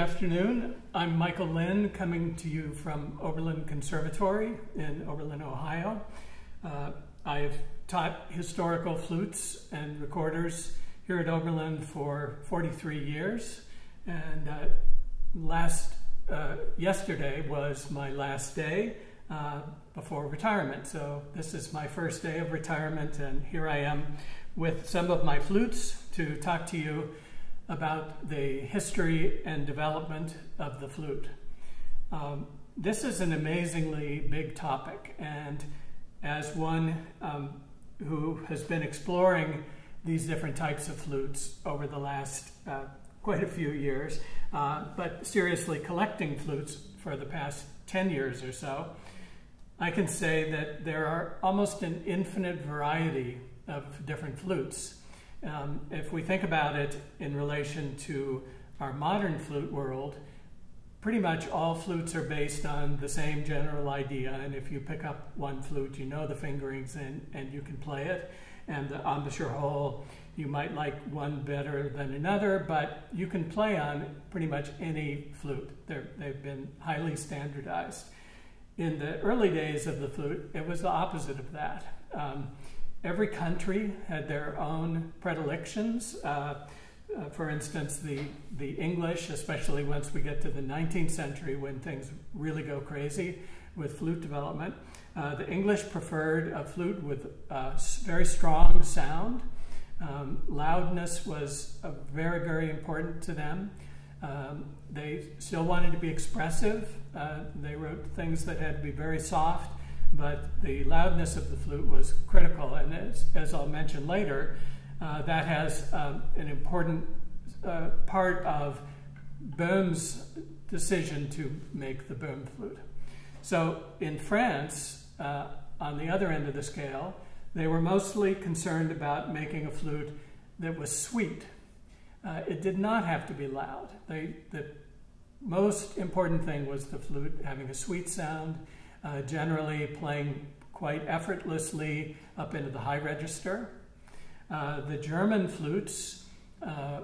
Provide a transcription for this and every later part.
Afternoon. I'm Michael Lynn, coming to you from Oberlin Conservatory in Oberlin, Ohio. Uh, I've taught historical flutes and recorders here at Oberlin for 43 years, and uh, last uh, yesterday was my last day uh, before retirement. So this is my first day of retirement, and here I am with some of my flutes to talk to you about the history and development of the flute. Um, this is an amazingly big topic, and as one um, who has been exploring these different types of flutes over the last uh, quite a few years, uh, but seriously collecting flutes for the past 10 years or so, I can say that there are almost an infinite variety of different flutes. Um, if we think about it in relation to our modern flute world, pretty much all flutes are based on the same general idea. And if you pick up one flute, you know the fingerings and, and you can play it. And the embouchure hole, you might like one better than another, but you can play on pretty much any flute. They're, they've been highly standardized. In the early days of the flute, it was the opposite of that. Um, every country had their own predilections. Uh, uh, for instance, the, the English, especially once we get to the 19th century when things really go crazy with flute development, uh, the English preferred a flute with uh, very strong sound. Um, loudness was very, very important to them. Um, they still wanted to be expressive. Uh, they wrote things that had to be very soft but the loudness of the flute was critical. And as, as I'll mention later, uh, that has um, an important uh, part of Böhm's decision to make the Böhm flute. So in France, uh, on the other end of the scale, they were mostly concerned about making a flute that was sweet. Uh, it did not have to be loud. They, the most important thing was the flute having a sweet sound uh, generally playing quite effortlessly up into the high register. Uh, the German flutes, uh,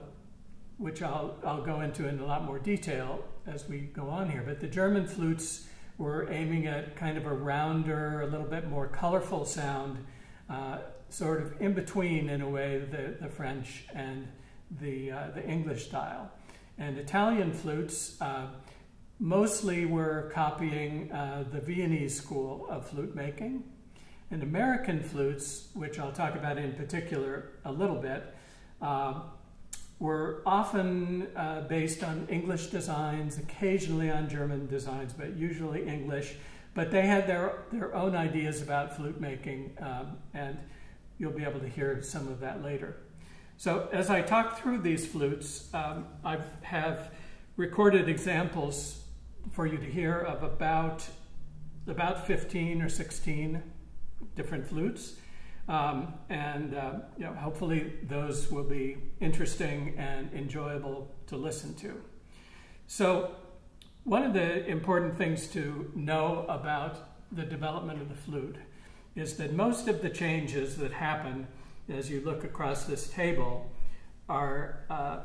which I'll, I'll go into in a lot more detail as we go on here, but the German flutes were aiming at kind of a rounder, a little bit more colorful sound, uh, sort of in between, in a way, the, the French and the, uh, the English style. And Italian flutes uh, mostly were copying uh, the Viennese school of flute making. And American flutes, which I'll talk about in particular a little bit, uh, were often uh, based on English designs, occasionally on German designs, but usually English. But they had their, their own ideas about flute making, um, and you'll be able to hear some of that later. So as I talk through these flutes, um, I have recorded examples for you to hear of about, about 15 or 16 different flutes. Um, and uh, you know, hopefully those will be interesting and enjoyable to listen to. So one of the important things to know about the development of the flute is that most of the changes that happen as you look across this table are uh,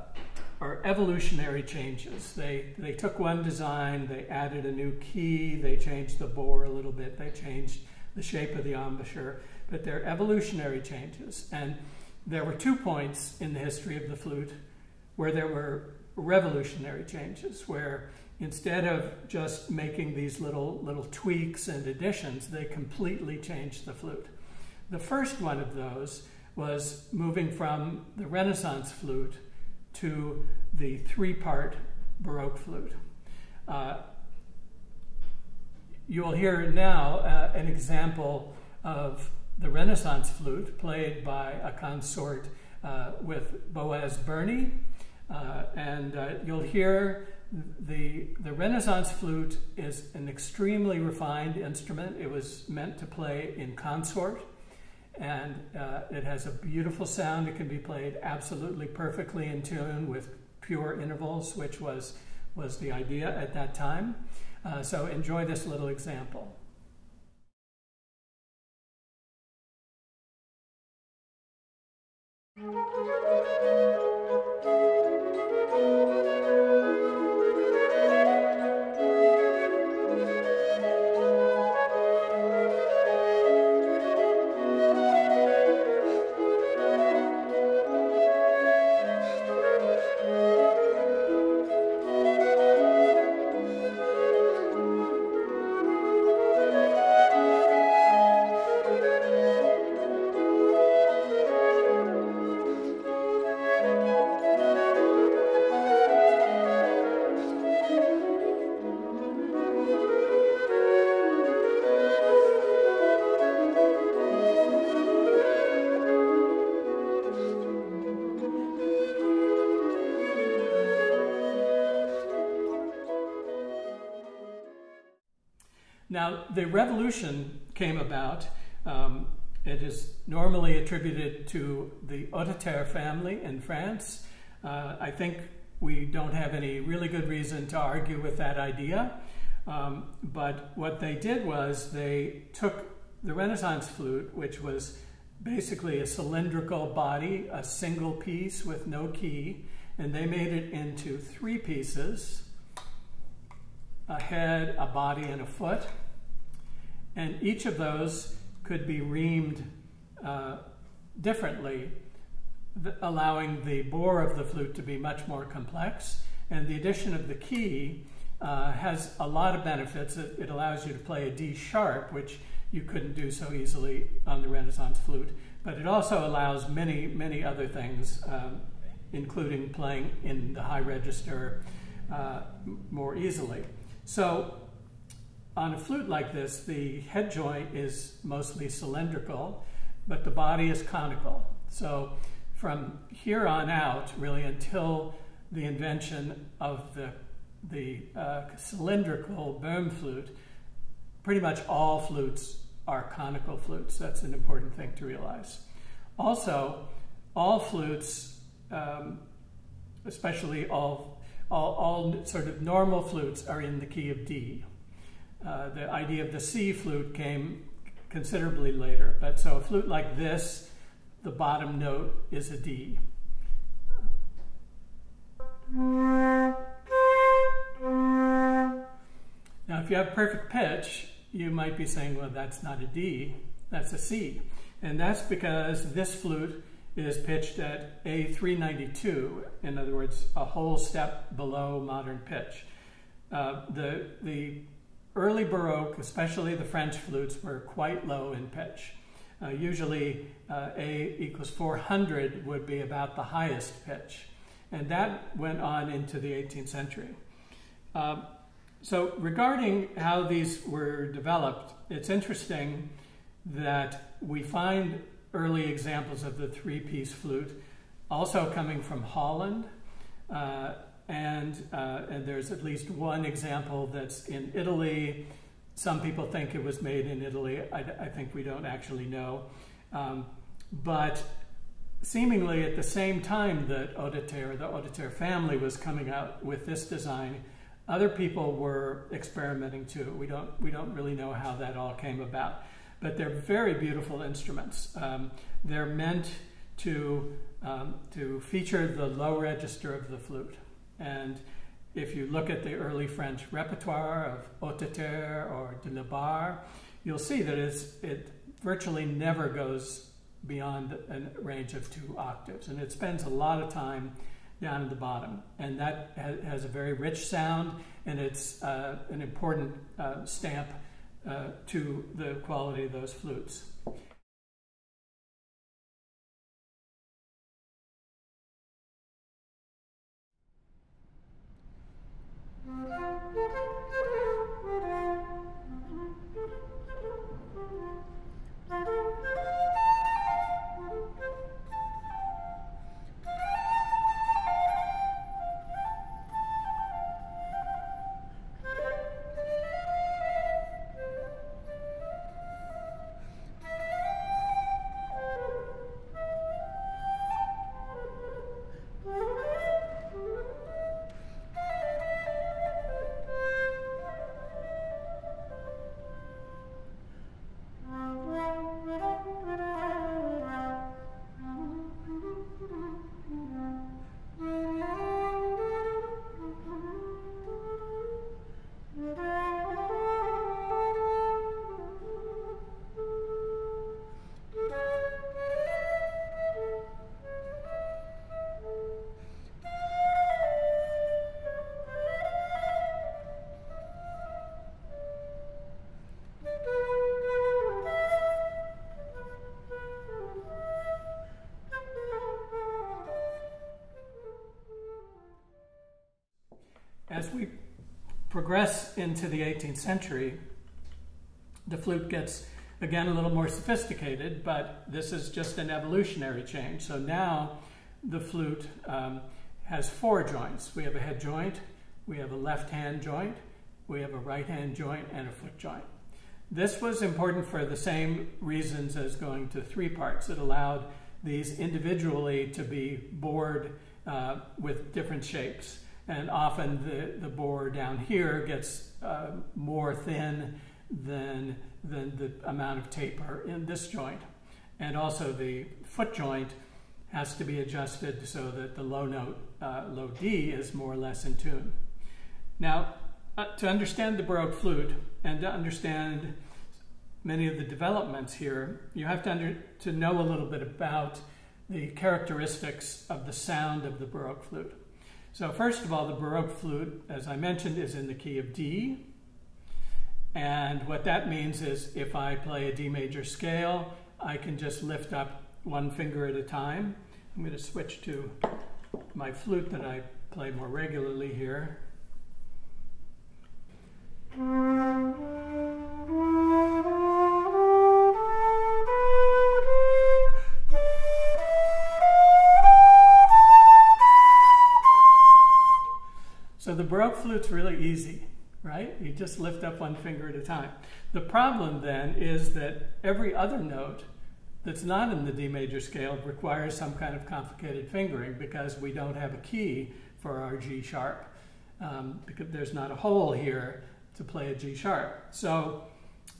are evolutionary changes. They, they took one design, they added a new key, they changed the bore a little bit, they changed the shape of the embouchure, but they're evolutionary changes. And there were two points in the history of the flute where there were revolutionary changes, where instead of just making these little, little tweaks and additions, they completely changed the flute. The first one of those was moving from the Renaissance flute to the three-part Baroque flute. Uh, you will hear now uh, an example of the Renaissance flute played by a consort uh, with Boaz Berney. Uh, and uh, you'll hear the, the Renaissance flute is an extremely refined instrument. It was meant to play in consort and uh, it has a beautiful sound. It can be played absolutely perfectly in tune with pure intervals, which was, was the idea at that time. Uh, so enjoy this little example. The revolution came about. Um, it is normally attributed to the Hotteterre family in France. Uh, I think we don't have any really good reason to argue with that idea. Um, but what they did was they took the Renaissance flute, which was basically a cylindrical body, a single piece with no key, and they made it into three pieces a head, a body, and a foot. And each of those could be reamed uh, differently, allowing the bore of the flute to be much more complex. And the addition of the key uh, has a lot of benefits. It, it, allows you to play a D sharp, which you couldn't do so easily on the Renaissance flute. But it also allows many, many other things, um, including playing in the high register uh, more easily. So on a flute like this, the head joint is mostly cylindrical, but the body is conical. So from here on out, really until the invention of the, the uh, cylindrical Böhm flute, pretty much all flutes are conical flutes. That's an important thing to realize. Also, all flutes, um, especially all, all, all sort of normal flutes, are in the key of D. Uh, the idea of the C flute came considerably later. But so a flute like this, the bottom note is a D. Now, if you have perfect pitch, you might be saying, well, that's not a D, that's a C. And that's because this flute is pitched at A392, in other words, a whole step below modern pitch. Uh, the, the early Baroque, especially the French flutes, were quite low in pitch. Uh, usually uh, A equals 400 would be about the highest pitch. And that went on into the 18th century. Um, so regarding how these were developed, it's interesting that we find early examples of the three-piece flute also coming from Holland. And, uh, and there's at least one example that's in Italy. Some people think it was made in Italy. I, I think we don't actually know. Um, but seemingly at the same time that Hotteterre, the Hotteterre family was coming out with this design, other people were experimenting too. We don't, we don't really know how that all came about. But they're very beautiful instruments. Um, they're meant to, um, to feature the low register of the flute. And if you look at the early French repertoire of Hotteterre or de la Barre, you'll see that it virtually never goes beyond a range of two octaves. And it spends a lot of time down at the bottom. And that has a very rich sound, and it's uh, an important uh, stamp uh, to the quality of those flutes. Thank you. We progress into the 18th century, the flute gets again a little more sophisticated, but this is just an evolutionary change. So now the flute um, has four joints. We have a head joint, we have a left hand joint, we have a right hand joint, and a foot joint. This was important for the same reasons as going to three parts. It allowed these individually to be bored uh, with different shapes. And often the, the bore down here gets uh, more thin than, than the amount of taper in this joint. And also the foot joint has to be adjusted so that the low note, uh, low D, is more or less in tune. Now, uh, to understand the Baroque flute and to understand many of the developments here, you have to, under, to know a little bit about the characteristics of the sound of the Baroque flute. So first of all, the Baroque flute, as I mentioned, is in the key of D. And what that means is if I play a D major scale, I can just lift up one finger at a time. I'm going to switch to my flute that I play more regularly here. So the Baroque flute's really easy, right? You just lift up one finger at a time. The problem then is that every other note that's not in the D major scale requires some kind of complicated fingering because we don't have a key for our G sharp um, because there's not a hole here to play a G sharp. So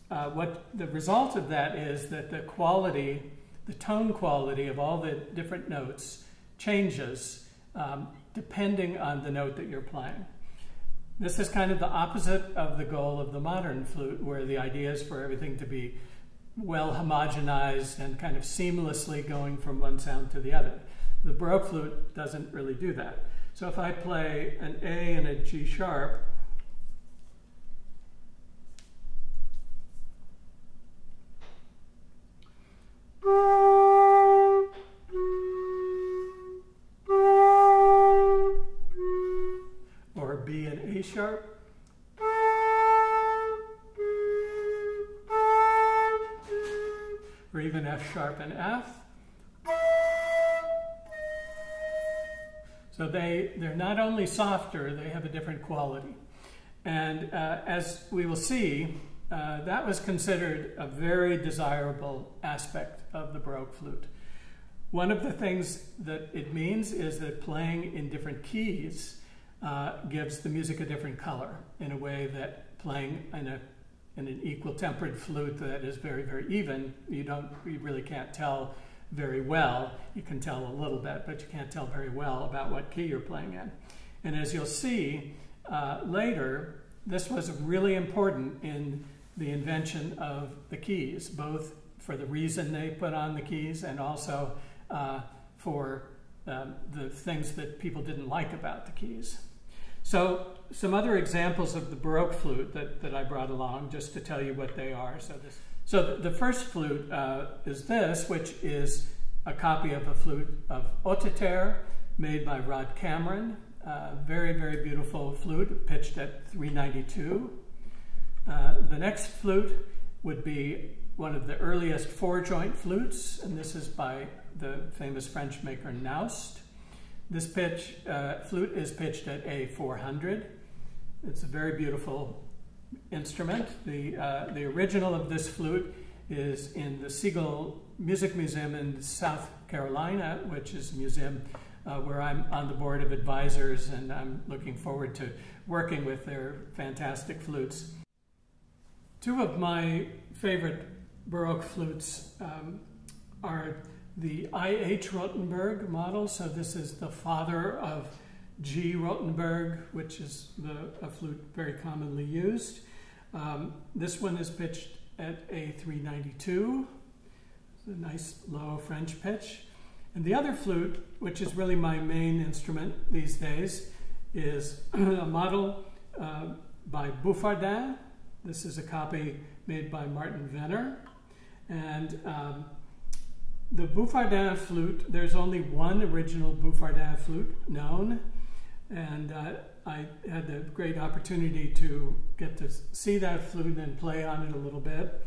uh, what the result of that is that the quality, the tone quality of all the different notes changes um, depending on the note that you're playing. This is kind of the opposite of the goal of the modern flute, where the idea is for everything to be well homogenized and kind of seamlessly going from one sound to the other. The Baroque flute doesn't really do that. So if I play an A and a G sharp, or B and A sharp, or even F sharp and F. So they, they're not only softer, they have a different quality. And uh, as we will see, uh, that was considered a very desirable aspect of the Baroque flute. One of the things that it means is that playing in different keys uh, gives the music a different color in a way that playing in a in an equal tempered flute that is very, very even, you don't, you really can't tell very well. You can tell a little bit, but you can't tell very well about what key you're playing in. And as you'll see uh, later, this was really important in the invention of the keys, both for the reason they put on the keys and also uh, for um, the things that people didn't like about the keys. So some other examples of the Baroque flute that, that I brought along, just to tell you what they are. So, this, so the, first flute uh, is this, which is a copy of a flute of Hotteterre made by Rod Cameron. Uh, very, very beautiful flute, pitched at 392. Uh, the next flute would be one of the earliest four-joint flutes, and this is by the famous French maker Naust. This pitch, uh, flute is pitched at A400. It's a very beautiful instrument. The, uh, the original of this flute is in the Sigal Music Museum in South Carolina, which is a museum uh, where I'm on the board of advisors and I'm looking forward to working with their fantastic flutes. Two of my favorite Baroque flutes um, are the I.H. Rottenburgh model. So this is the father of G. Rottenburgh, which is the, a flute very commonly used. Um, this one is pitched at A392. It's a nice low French pitch. And the other flute, which is really my main instrument these days, is a model uh, by Buffardin. This is a copy made by Martin Wenner. And um, the Buffardin flute, there's only one original Buffardin flute known, and uh, I had the great opportunity to get to see that flute and play on it a little bit,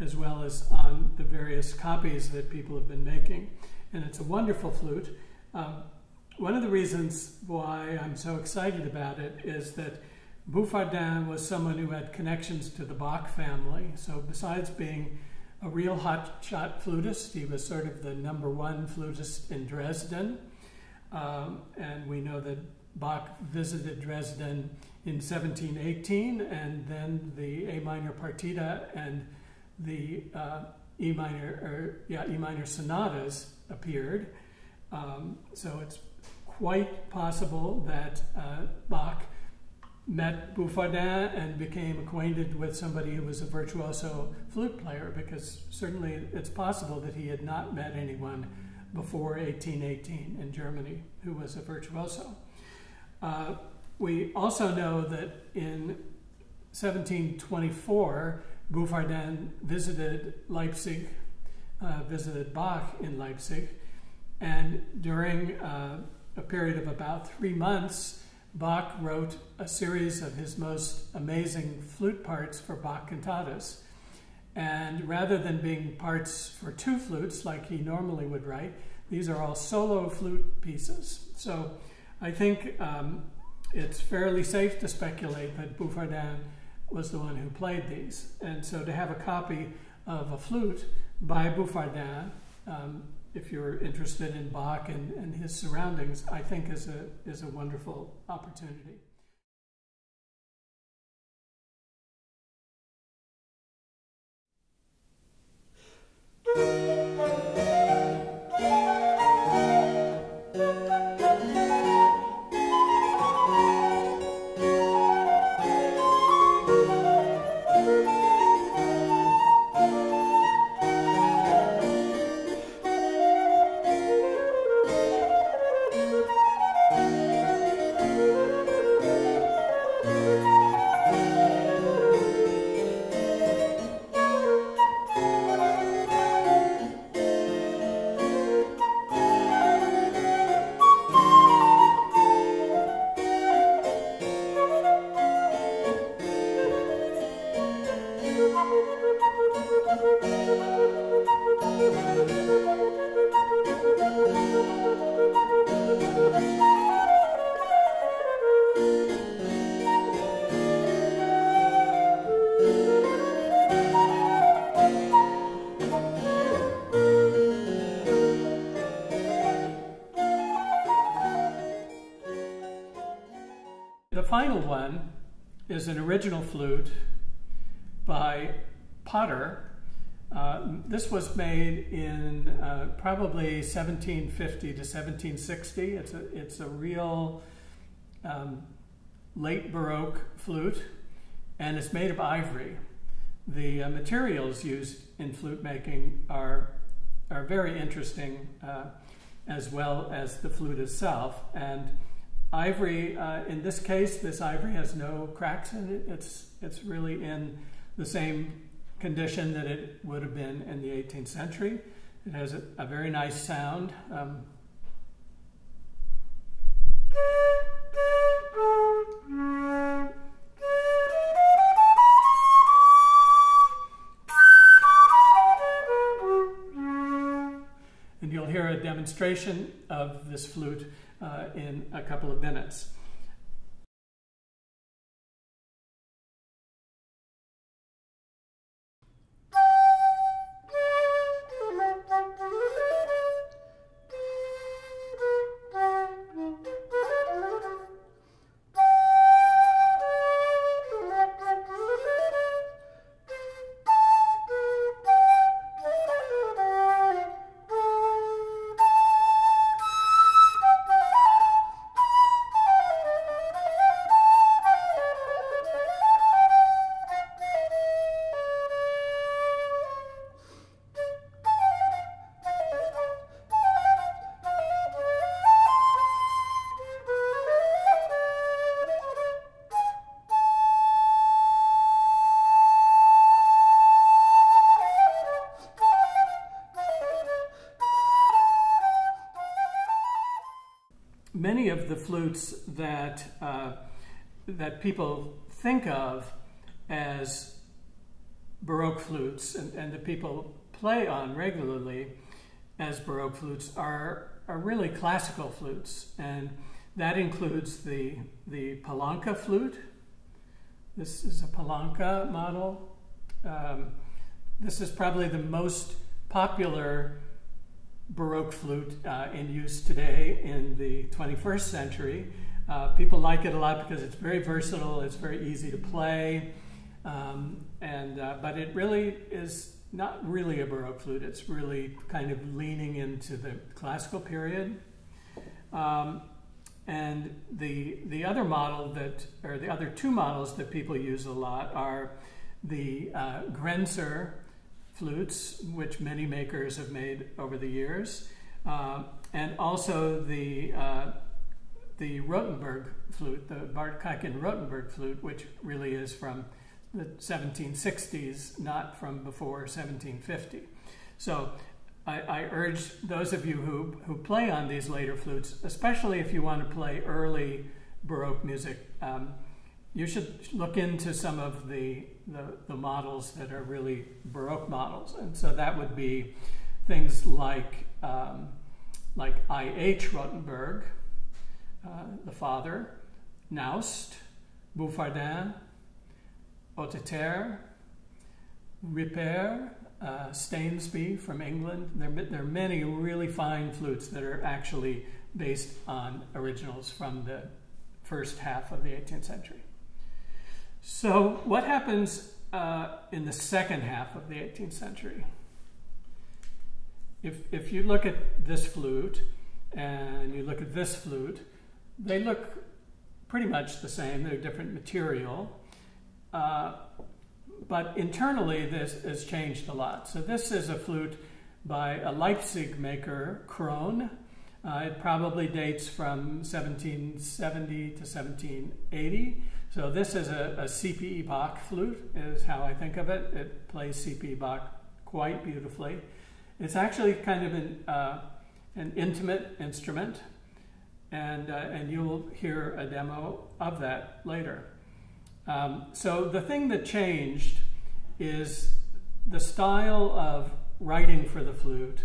as well as on the various copies that people have been making. And it's a wonderful flute. Um, one of the reasons why I'm so excited about it is that Buffardin was someone who had connections to the Bach family. So besides being a real hotshot flutist, he was sort of the number one flutist in Dresden. Um, and we know that Bach visited Dresden in 1718, and then the A minor partita and the uh, E minor, or yeah, E minor sonatas appeared. Um, so it's quite possible that uh, Bach met Buffardin and became acquainted with somebody who was a virtuoso flute player, because certainly it's possible that he had not met anyone before 1818 in Germany who was a virtuoso. Uh, we also know that in 1724, Buffardin visited Leipzig, uh, visited Bach in Leipzig, and during uh, a period of about three months, Bach wrote a series of his most amazing flute parts for Bach cantatas. And rather than being parts for two flutes like he normally would write, these are all solo flute pieces. So I think um, it's fairly safe to speculate that Buffardin was the one who played these. And so to have a copy of a flute by Buffardin, um, if you're interested in Bach and, and his surroundings, I think is a, is a wonderful opportunity. Is an original flute by Potter. Uh, this was made in uh, probably 1750 to 1760. It's a, it's a real um, late Baroque flute, and it's made of ivory. The uh, materials used in flute making are, are very interesting, uh, as well as the flute itself. And Ivory, uh, in this case, this ivory has no cracks in it. It's, it's really in the same condition that it would have been in the 18th century. It has a, a very nice sound. Um, and you'll hear a demonstration of this flute Uh, in a couple of minutes. Flutes that uh, that people think of as Baroque flutes and, and that people play on regularly as Baroque flutes are are really classical flutes, and that includes the the palanca flute, This is a Palanca model. Um, this is probably the most popular Baroque flute uh, in use today in the 21st century. Uh, people like it a lot because it's very versatile, it's very easy to play, um, and uh, but it really is not really a Baroque flute. It's really kind of leaning into the classical period. Um, and the the other model that, or the other two models that people use a lot are the uh, Grenser flutes, which many makers have made over the years, uh, and also the uh, the Rottenburgh flute, the Bart Kuijken Rottenburgh flute, which really is from the 1760s, not from before 1750. So I, I, urge those of you who, who play on these later flutes, especially if you want to play early Baroque music, um, you should look into some of the, the, the, models that are really Baroque models. And so that would be things like, um, like I.H. Rottenburgh, uh, the father, Naust, Buffardin, Hotteterre, Ripert, uh, Stanesby from England. There, there are many really fine flutes that are actually based on originals from the first half of the 18th century. So, what happens uh, in the second half of the 18th century? If, if you look at this flute and you look at this flute, they look pretty much the same. They're different material. Uh, but internally, this has changed a lot. So this is a flute by a Leipzig maker, Crone. Uh, it probably dates from 1770 to 1780. So this is a, a C.P.E. Bach flute, is how I think of it. It plays C.P.E. Bach quite beautifully. It's actually kind of an, uh, an intimate instrument, and, uh, and you'll hear a demo of that later. Um, so the thing that changed is the style of writing for the flute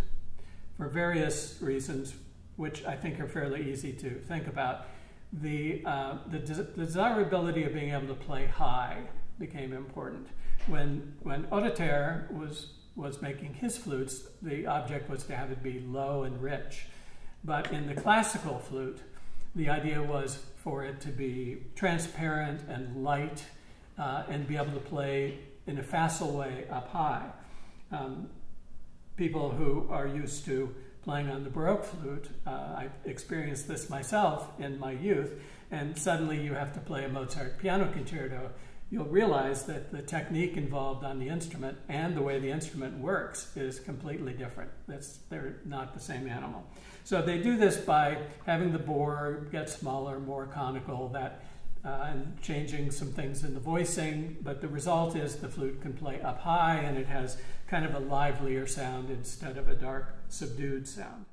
for various reasons, which I think are fairly easy to think about. The, uh, the des desirability of being able to play high became important. When, when Hotteterre was, was making his flutes, the object was to have it be low and rich. But in the classical flute, the idea was for it to be transparent and light uh, and be able to play in a facile way up high. Um, people who are used to playing on the Baroque flute, uh, I experienced this myself in my youth, and suddenly you have to play a Mozart piano concerto. You'll realize that the technique involved on the instrument and the way the instrument works is completely different. That's, they're not the same animal. So they do this by having the bore get smaller, more conical, that uh, and changing some things in the voicing, but the result is the flute can play up high and it has kind of a livelier sound instead of a dark, subdued sound.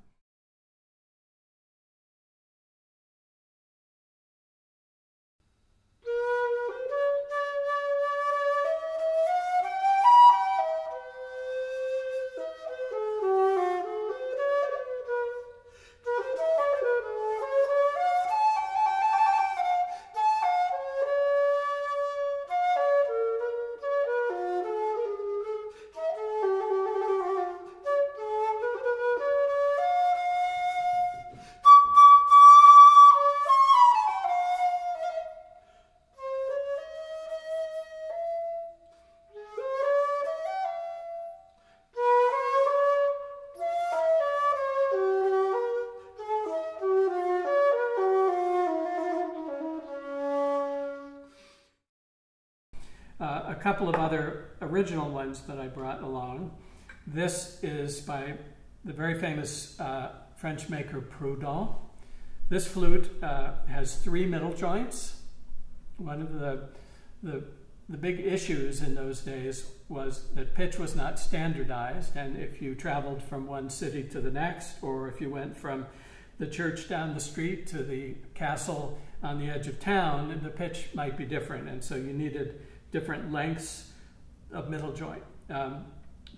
Original ones that I brought along. This is by the very famous uh, French maker Prudent. This flute uh, has three middle joints. One of the, the, the big issues in those days was that pitch was not standardized, and if you traveled from one city to the next, or if you went from the church down the street to the castle on the edge of town, the pitch might be different, and so you needed different lengths of middle joint. Um,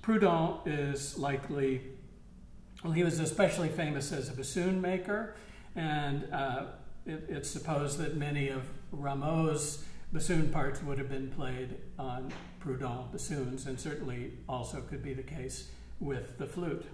Prudent is likely, well, he was especially famous as a bassoon maker, and uh, it, it's supposed that many of Rameau's bassoon parts would have been played on Prudent bassoons, and certainly also could be the case with the flute.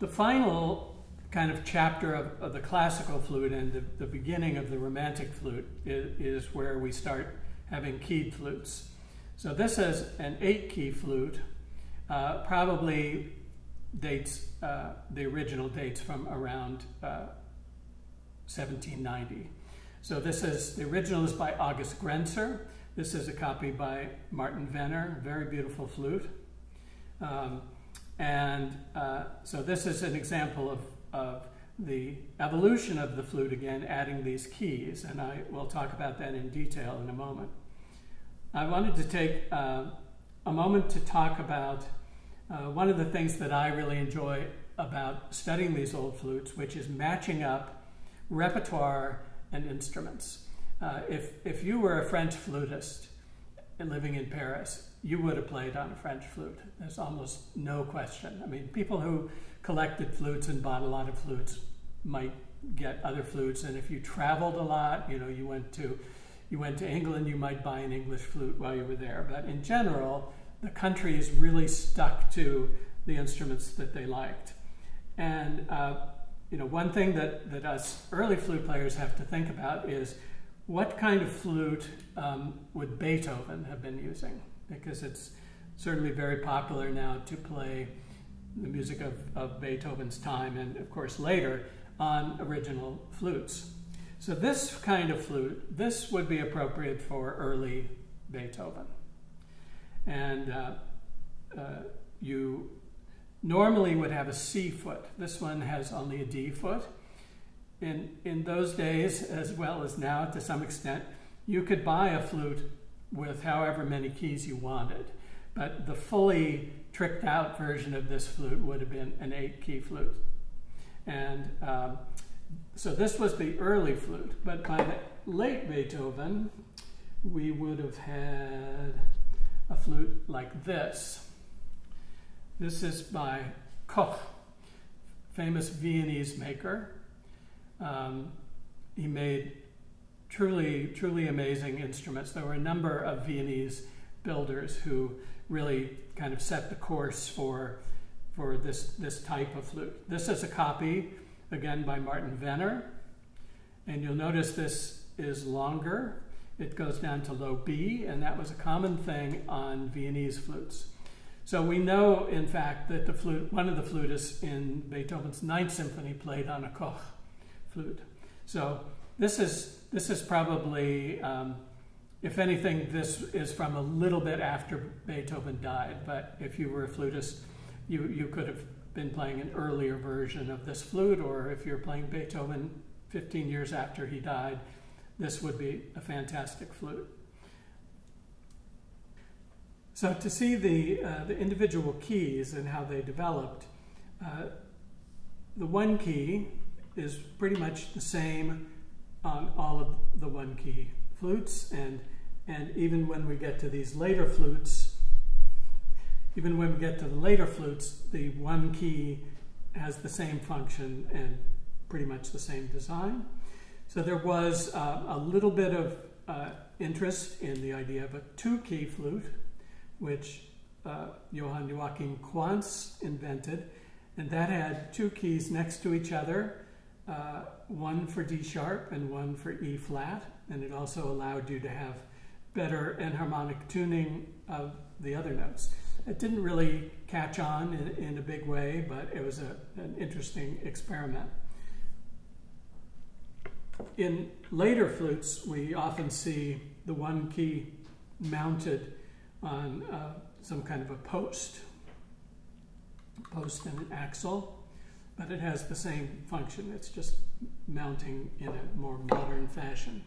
The final kind of chapter of, of the classical flute and the, the, beginning of the romantic flute is, is, where we start having keyed flutes. So this is an eight key flute, uh, probably dates, uh, the original dates from around uh, 1790. So this is, the original is by August Grenser. This is a copy by Martin Wenner, very beautiful flute. Um, and uh, so this is an example of, of the evolution of the flute again, adding these keys, and I will talk about that in detail in a moment. I wanted to take uh, a moment to talk about uh, one of the things that I really enjoy about studying these old flutes, which is matching up repertoire and instruments. Uh, if, if you were a French flutist living in Paris, you would have played on a French flute. There's almost no question. I mean, people who collected flutes and bought a lot of flutes might get other flutes, and if you traveled a lot, you know, you went to you went to England, you might buy an English flute while you were there. But in general, the country is really stuck to the instruments that they liked. And uh, you know, one thing that, that us early flute players have to think about is what kind of flute um, would Beethoven have been using? because it's certainly very popular now to play the music of, of Beethoven's time and, of course, later on original flutes. So, this kind of flute, this would be appropriate for early Beethoven. And uh, uh, you normally would have a C foot. This one has only a D foot. In, in those days, as well as now to some extent, you could buy a flute with however many keys you wanted. But the fully tricked out version of this flute would have been an eight key flute. And um, so this was the early flute, but by the late Beethoven, we would have had a flute like this. This is by Koch, famous Viennese maker. Um, he made truly, truly amazing instruments. There were a number of Viennese builders who really kind of set the course for, for this, this type of flute. This is a copy, again, by Martin Wenner. And you'll notice this is longer. It goes down to low B, and that was a common thing on Viennese flutes. So we know, in fact, that the flute, one of the flutists in Beethoven's Ninth Symphony played on a Koch flute. So this is this is probably, um, if anything, this is from a little bit after Beethoven died. But if you were a flutist, you you could have been playing an earlier version of this flute, or if you're playing Beethoven 15 years after he died, this would be a fantastic flute. So to see the, uh, the individual keys and how they developed, uh, the one key is pretty much the same on all of the one key flutes, and and even when we get to these later flutes, even when we get to the later flutes, the one key has the same function and pretty much the same design. So there was uh, a little bit of uh, interest in the idea of a two-key flute, which uh, Johann Joachim Quantz invented, and that had two keys next to each other, uh, one for D sharp and one for E flat, and it also allowed you to have better enharmonic tuning of the other notes. It didn't really catch on in, in a big way, but it was a, an interesting experiment. In later flutes, we often see the one key mounted on uh, some kind of a post, post and an axle, but it has the same function. It's just mounting in a more modern fashion.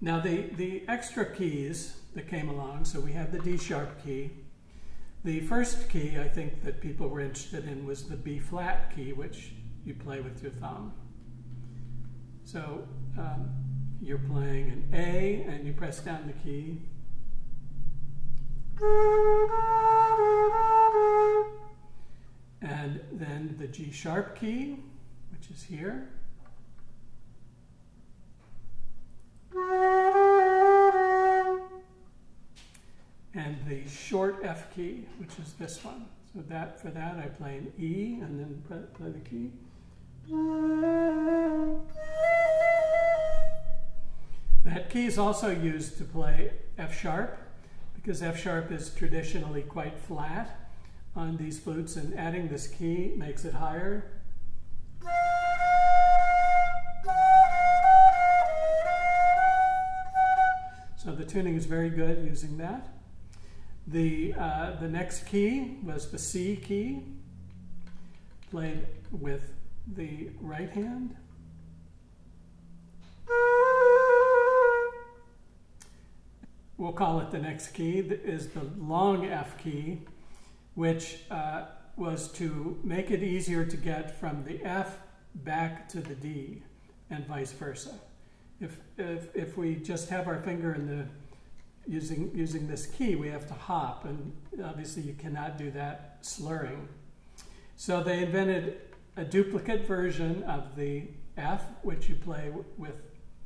Now the, the extra keys that came along, so we have the D sharp key. The first key I think that people were interested in was the B flat key, which you play with your thumb. So um, you're playing an A and you press down the key. And then the G sharp key, which is here. And the short F key, which is this one. So that for that I play an E and then play the key. That key is also used to play F sharp because F sharp is traditionally quite flat on these flutes and adding this key makes it higher. So the tuning is very good using that. The, uh, the next key was the C key, played with the right hand. We'll call it the next key, is the long F key, which uh, was to make it easier to get from the F back to the D and vice versa. If, if, if we just have our finger in the, using, using this key, we have to hop, and obviously you cannot do that slurring. So they invented a duplicate version of the F, which you play with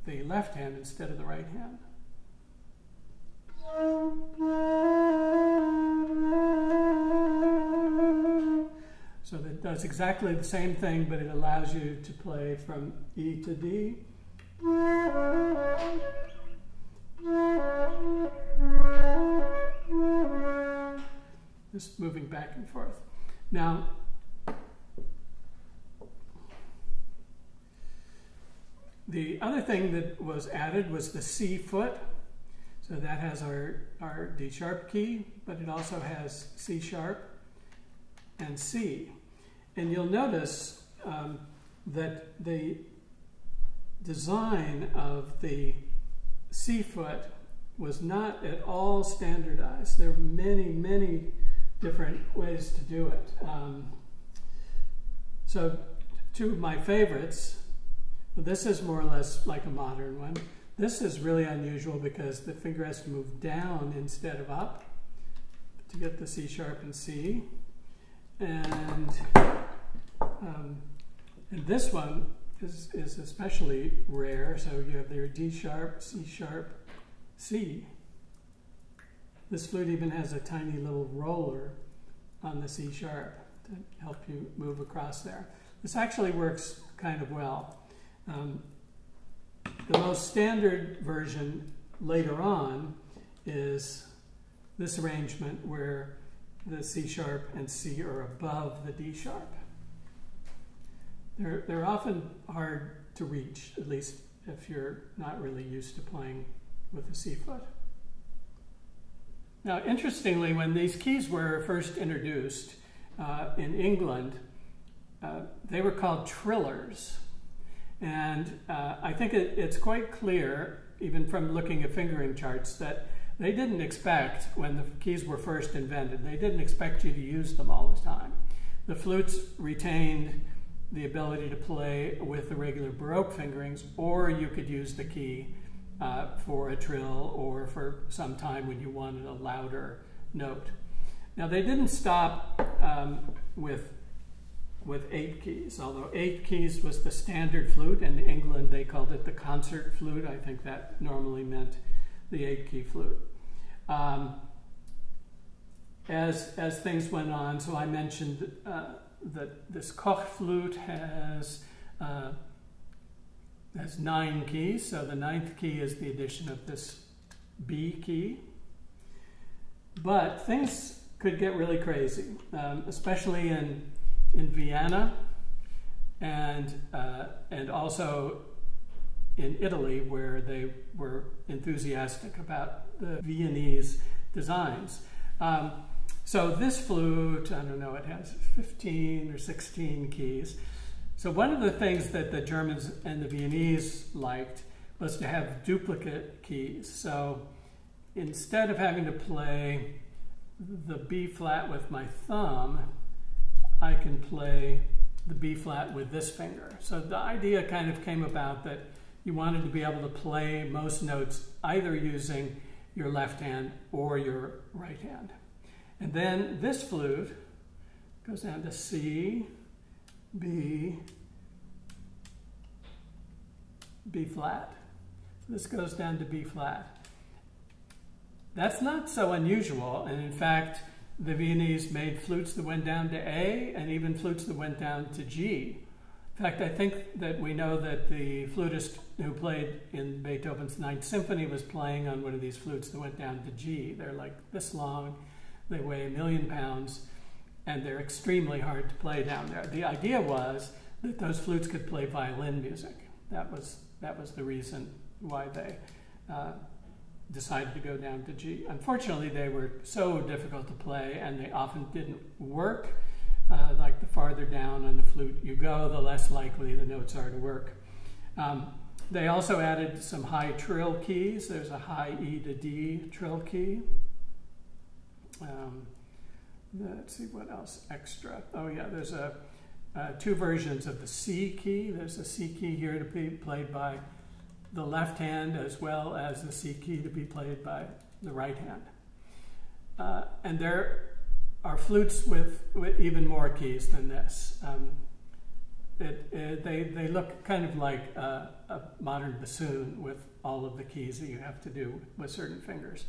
the left hand instead of the right hand. So that does exactly the same thing, but it allows you to play from E to D. Just moving back and forth. Now, The other thing that was added was the C foot. So that has our, our D sharp key, but it also has C sharp and C. And you'll notice um, that the design of the C foot was not at all standardized. There were many, many different ways to do it. Um, so two of my favorites this is more or less like a modern one. This is really unusual because the finger has to move down instead of up to get the C sharp and C. And, um, and this one is, is especially rare. So you have there D sharp, C sharp, C. This flute even has a tiny little roller on the C sharp to help you move across there. This actually works kind of well. Um, the most standard version later on is this arrangement where the C sharp and C are above the D sharp. They're, they're often hard to reach, at least if you're not really used to playing with the C foot. Now, interestingly, when these keys were first introduced uh, in England, uh, they were called trillers. And uh, I think it, it's quite clear, even from looking at fingering charts, that they didn't expect, when the keys were first invented, they didn't expect you to use them all the time. The flutes retained the ability to play with the regular Baroque fingerings, or you could use the key uh, for a trill or for some time when you wanted a louder note. Now they didn't stop um, with with eight keys, although eight keys was the standard flute. In England, they called it the concert flute. I think that normally meant the eight key flute. Um, as, as things went on, so I mentioned uh, that this Koch flute has, uh, has nine keys. So the ninth key is the addition of this B key. But things could get really crazy, um, especially in, in Vienna and, uh, and also in Italy, where they were enthusiastic about the Viennese designs. Um, so this flute, I don't know, it has 15 or 16 keys. So one of the things that the Germans and the Viennese liked was to have duplicate keys. So instead of having to play the B flat with my thumb, I can play the B flat with this finger. So the idea kind of came about that you wanted to be able to play most notes either using your left hand or your right hand. And then this flute goes down to C, B, B flat. This goes down to B flat. That's not so unusual, and in fact, the Viennese made flutes that went down to A and even flutes that went down to G. In fact, I think that we know that the flutist who played in Beethoven's Ninth Symphony was playing on one of these flutes that went down to G. They're like this long, they weigh a million pounds, and they're extremely hard to play down there. The idea was that those flutes could play violin music. That was, that was the reason why they uh, decided to go down to G. Unfortunately, they were so difficult to play and they often didn't work. Uh, like the farther down on the flute you go, the less likely the notes are to work. Um, they also added some high trill keys. There's a high E to D trill key. Um, let's see what else extra. Oh yeah, there's a uh, two versions of the C key. There's a C key here to be played by the left hand as well as the C key to be played by the right hand. Uh, and there are flutes with, with, even more keys than this. Um, it, it, they, they look kind of like a, a, modern bassoon with all of the keys that you have to do with certain fingers.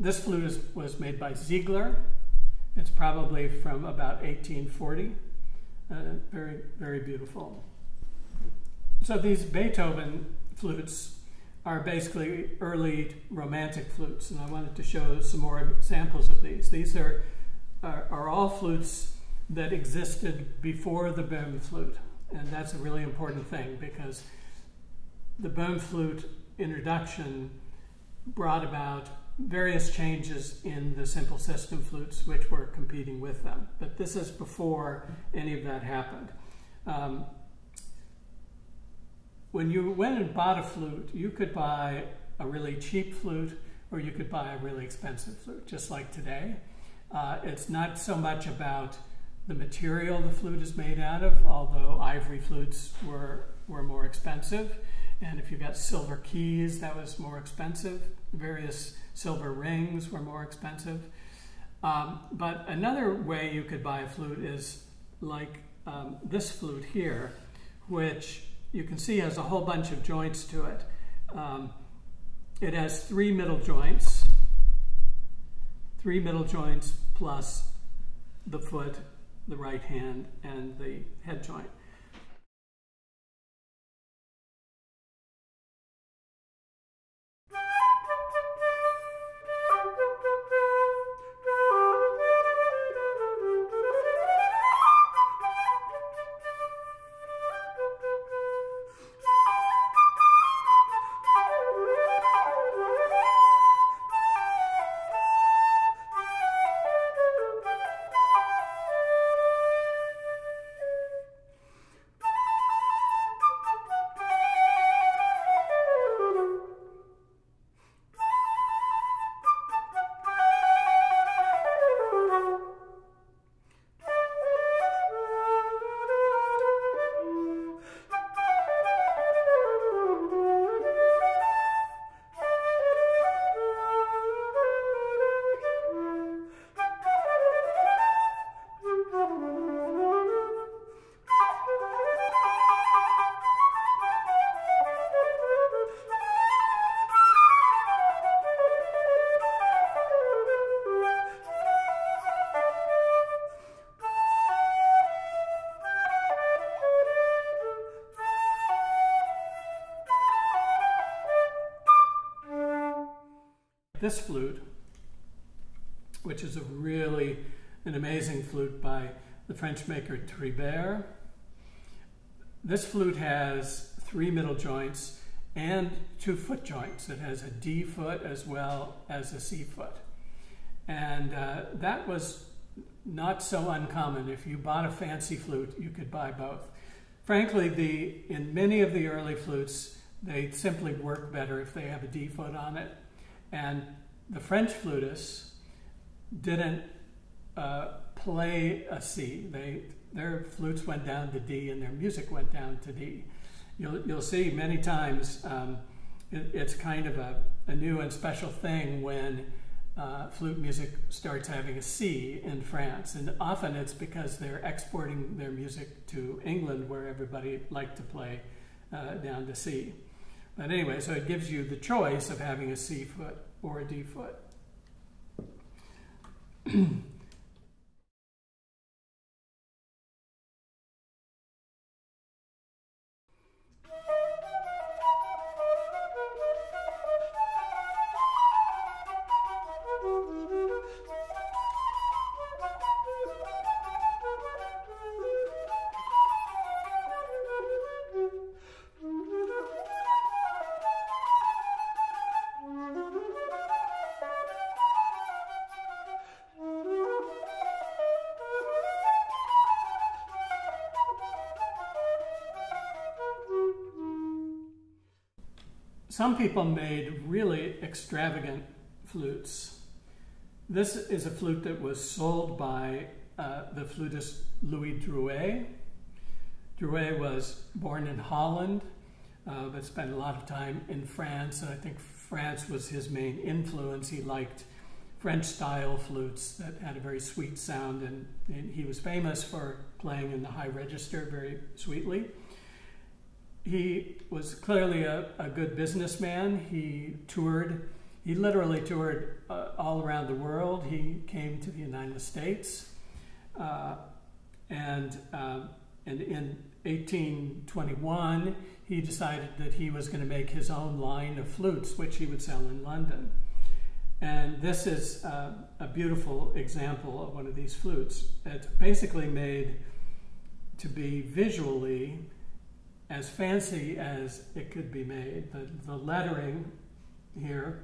This flute is, was made by Ziegler. It's probably from about 1840. Uh, very, very beautiful. So these Beethoven flutes are basically early romantic flutes, and I wanted to show some more examples of these. These are, are, are all flutes that existed before the Böhm flute, and that's a really important thing because the Böhm flute introduction brought about various changes in the simple system flutes which were competing with them. But this is before any of that happened. Um, when you went and bought a flute, you could buy a really cheap flute or you could buy a really expensive flute, just like today. Uh, it's not so much about the material the flute is made out of, although ivory flutes were, were more expensive. And if you got silver keys, that was more expensive. Various silver rings were more expensive. Um, but another way you could buy a flute is like um, this flute here, which you can see has a whole bunch of joints to it. Um, it has three middle joints, three middle joints plus the foot, the right hand, and the head joint. This flute, which is a really an amazing flute by the French maker Triebert. This flute has three middle joints and two foot joints. It has a D foot as well as a C foot. And uh, that was not so uncommon. If you bought a fancy flute, you could buy both. Frankly, the, in many of the early flutes, they simply work better if they have a D foot on it. And the French flutists didn't uh, play a C. They, their flutes went down to D and their music went down to D. You'll, you'll see many times um, it, it's kind of a, a new and special thing when uh, flute music starts having a C in France. And often it's because they're exporting their music to England where everybody liked to play uh, down to C. But anyway, so it gives you the choice of having a C foot or a D foot. people made really extravagant flutes. This is a flute that was sold by uh, the flutist Louis Drouet. Drouet was born in Holland, uh, but spent a lot of time in France, and I think France was his main influence. He liked French style flutes that had a very sweet sound, and, and he was famous for playing in the high register very sweetly he was clearly a, a, good businessman. He toured, he literally toured uh, all around the world. He came to the United States. Uh, and, uh, and in 1821, he decided that he was going to make his own line of flutes, which he would sell in London. And this is uh, a beautiful example of one of these flutes. It's basically made to be visually as fancy as it could be made. The, the lettering here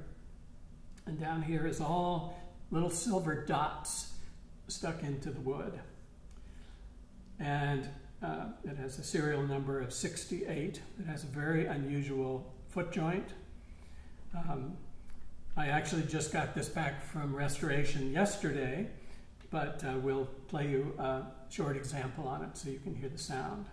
and down here is all little silver dots stuck into the wood. And uh, it has a serial number of 68. It has a very unusual foot joint. Um, I actually just got this back from restoration yesterday, but uh, we'll play you a short example on it so you can hear the sound.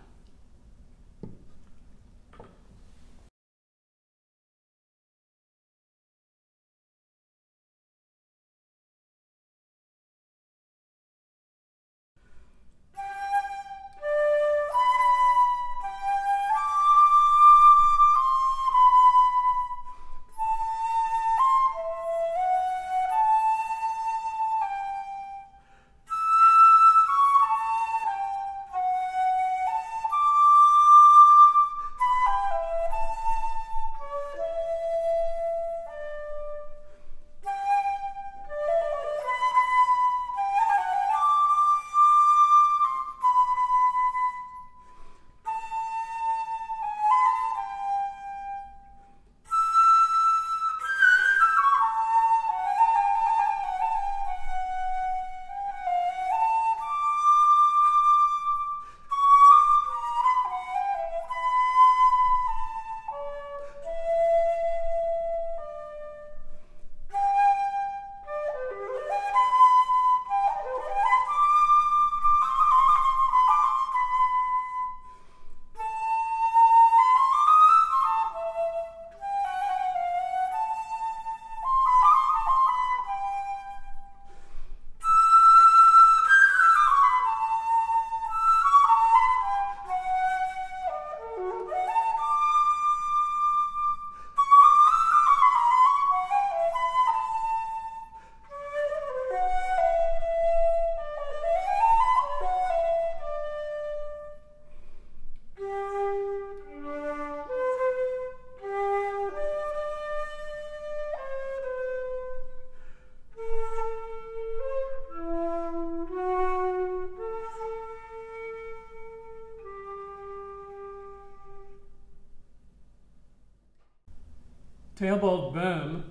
Theobald Böhm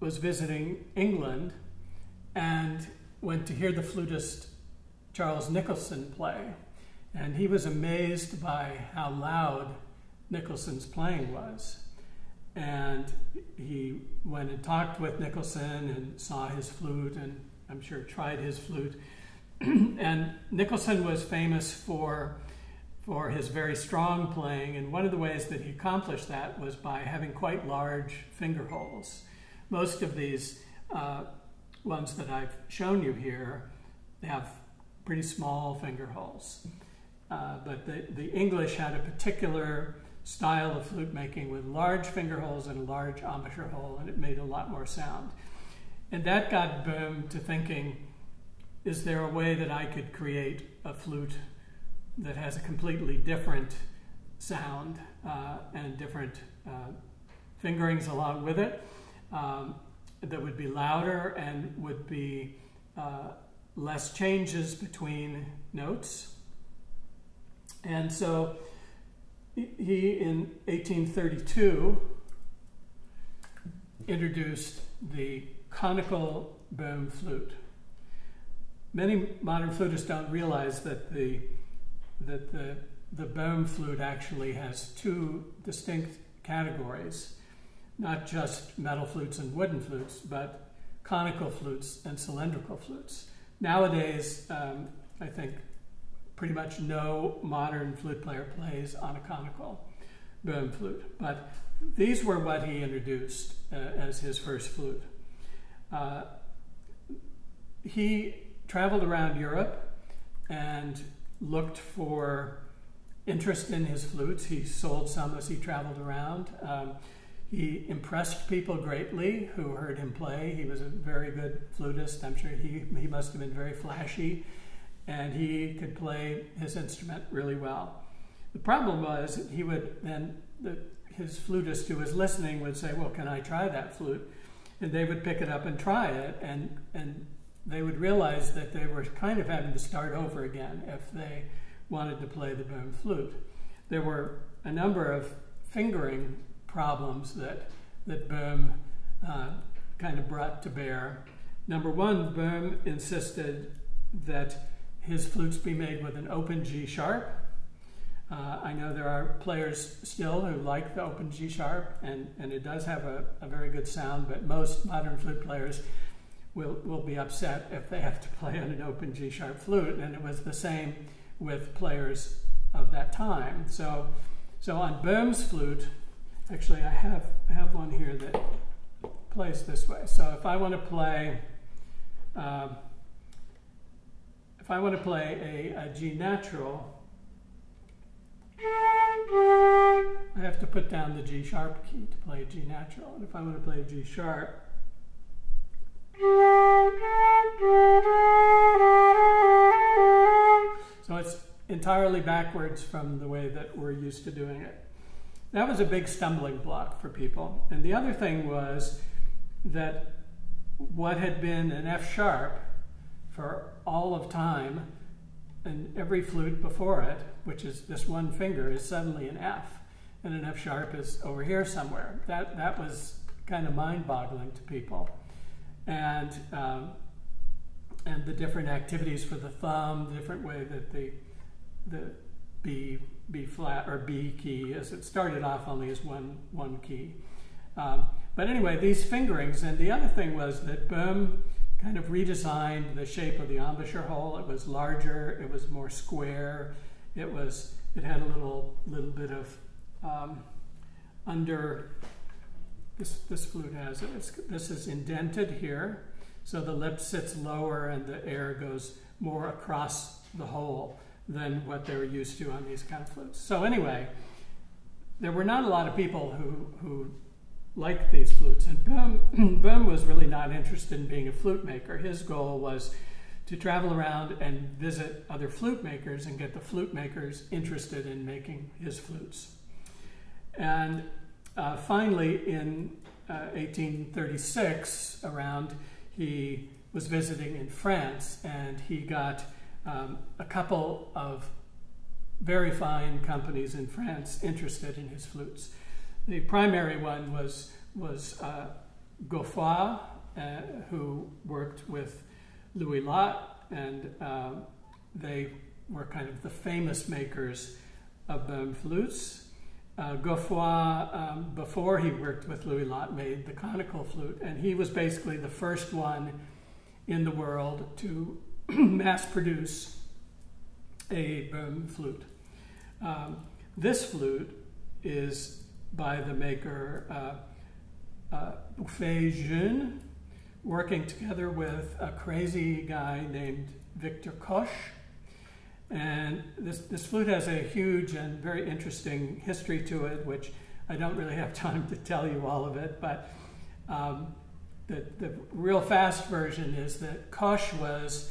was visiting England and went to hear the flutist Charles Nicholson play. And he was amazed by how loud Nicholson's playing was. And he went and talked with Nicholson and saw his flute and I'm sure tried his flute. and Nicholson was famous for, for his very strong playing, and one of the ways that he accomplished that was by having quite large finger holes. Most of these uh, ones that I've shown you here have pretty small finger holes. Uh, but the, the English had a particular style of flute making with large finger holes and a large embouchure hole, and it made a lot more sound. And that got Böhm to thinking, is there a way that I could create a flute that has a completely different sound uh, and different uh, fingerings along with it um, that would be louder and would be uh, less changes between notes. And so he, in 1832, introduced the conical Böhm flute. Many modern flutists don't realize that the, that the, the Böhm flute actually has two distinct categories, not just metal flutes and wooden flutes, but conical flutes and cylindrical flutes. Nowadays, um, I think pretty much no modern flute player plays on a conical Böhm flute, but these were what he introduced uh, as his first flute. Uh, he traveled around Europe and looked for interest in his flutes. He sold some as he traveled around. Um, he impressed people greatly who heard him play. He was a very good flutist. I'm sure he, he must have been very flashy, and he could play his instrument really well. The problem was he would then, the, his flutist who was listening would say, Well, can I try that flute? And they would pick it up and try it, and, and they would realize that they were kind of having to start over again if they wanted to play the Böhm flute. There were a number of fingering problems that, that Böhm uh, kind of brought to bear. Number one, Böhm insisted that his flutes be made with an open G sharp. Uh, I know there are players still who like the open G sharp, and, and it does have a, a very good sound, but most modern flute players will, will be upset if they have to play on an open G sharp flute. And it was the same with players of that time. So, so on Böhm's flute, actually I have, have one here that plays this way. So if I want to play, uh, if I want to play a, a G natural, I have to put down the G sharp key to play a G natural. And if I want to play a G sharp, so it's entirely backwards from the way that we're used to doing it. That was a big stumbling block for people. And the other thing was that what had been an F sharp for all of time and every flute before it, which is this one finger, is suddenly an F, and an F sharp is over here somewhere. That, that was kind of mind boggling to people and um, and the different activities for the thumb, the different way that the the B B flat or B key, as it started off only as one one key. Um, but anyway, these fingerings, and the other thing was that Böhm kind of redesigned the shape of the embouchure hole. It was larger, it was more square, it was it had a little little bit of um, under this, this flute has it. It's, this is indented here, so the lip sits lower and the air goes more across the hole than what they were used to on these kind of flutes. So anyway, there were not a lot of people who, who liked these flutes, and Böhm, Böhm was really not interested in being a flute maker. His goal was to travel around and visit other flute makers and get the flute makers interested in making his flutes. And uh, finally, in uh, 1836, around, he was visiting in France and he got um, a couple of very fine companies in France interested in his flutes. The primary one was, was uh, uh, who worked with Louis Lot, and uh, they were kind of the famous makers of Böhm flutes. Uh, Godefroy, um, before he worked with Louis Lot, made the conical flute, and he was basically the first one in the world to mass produce a Böhm flute. Um, this flute is by the maker uh, uh, Buffet Jeune, working together with a crazy guy named Victor Coche. And this, this flute has a huge and very interesting history to it, which I don't really have time to tell you all of it, but um, the, the real fast version is that Coche was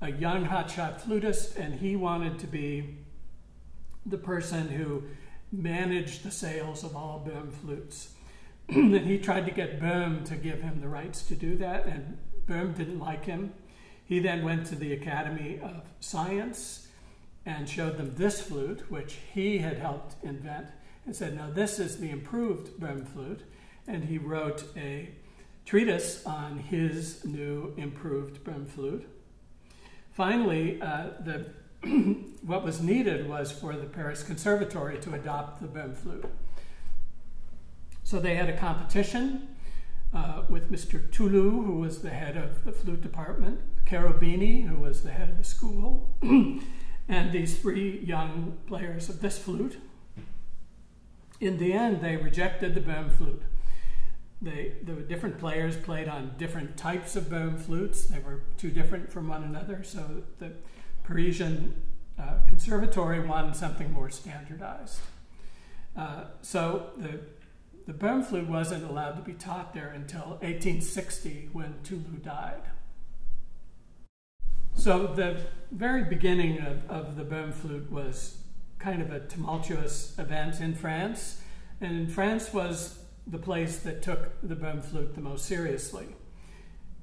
a young hotshot flutist, and he wanted to be the person who managed the sales of all Böhm flutes. and he tried to get Böhm to give him the rights to do that, and Böhm didn't like him. He then went to the Academy of Science and showed them this flute, which he had helped invent, and said, Now, this is the improved Böhm flute. And he wrote a treatise on his new improved Böhm flute. Finally, uh, the, what was needed was for the Paris Conservatory to adopt the Böhm flute. So they had a competition uh, with Mr. Tulou, who was the head of the flute department, Cherubini, who was the head of the school, and these three young players of this flute. In the end, they rejected the Böhm flute. They, the different players played on different types of Böhm flutes. They were too different from one another, so the Parisian uh, Conservatory wanted something more standardized. Uh, so the, the Böhm flute wasn't allowed to be taught there until 1860 when Tulou died. So the very beginning of, of the Böhm flute was kind of a tumultuous event in France. And France was the place that took the Böhm flute the most seriously.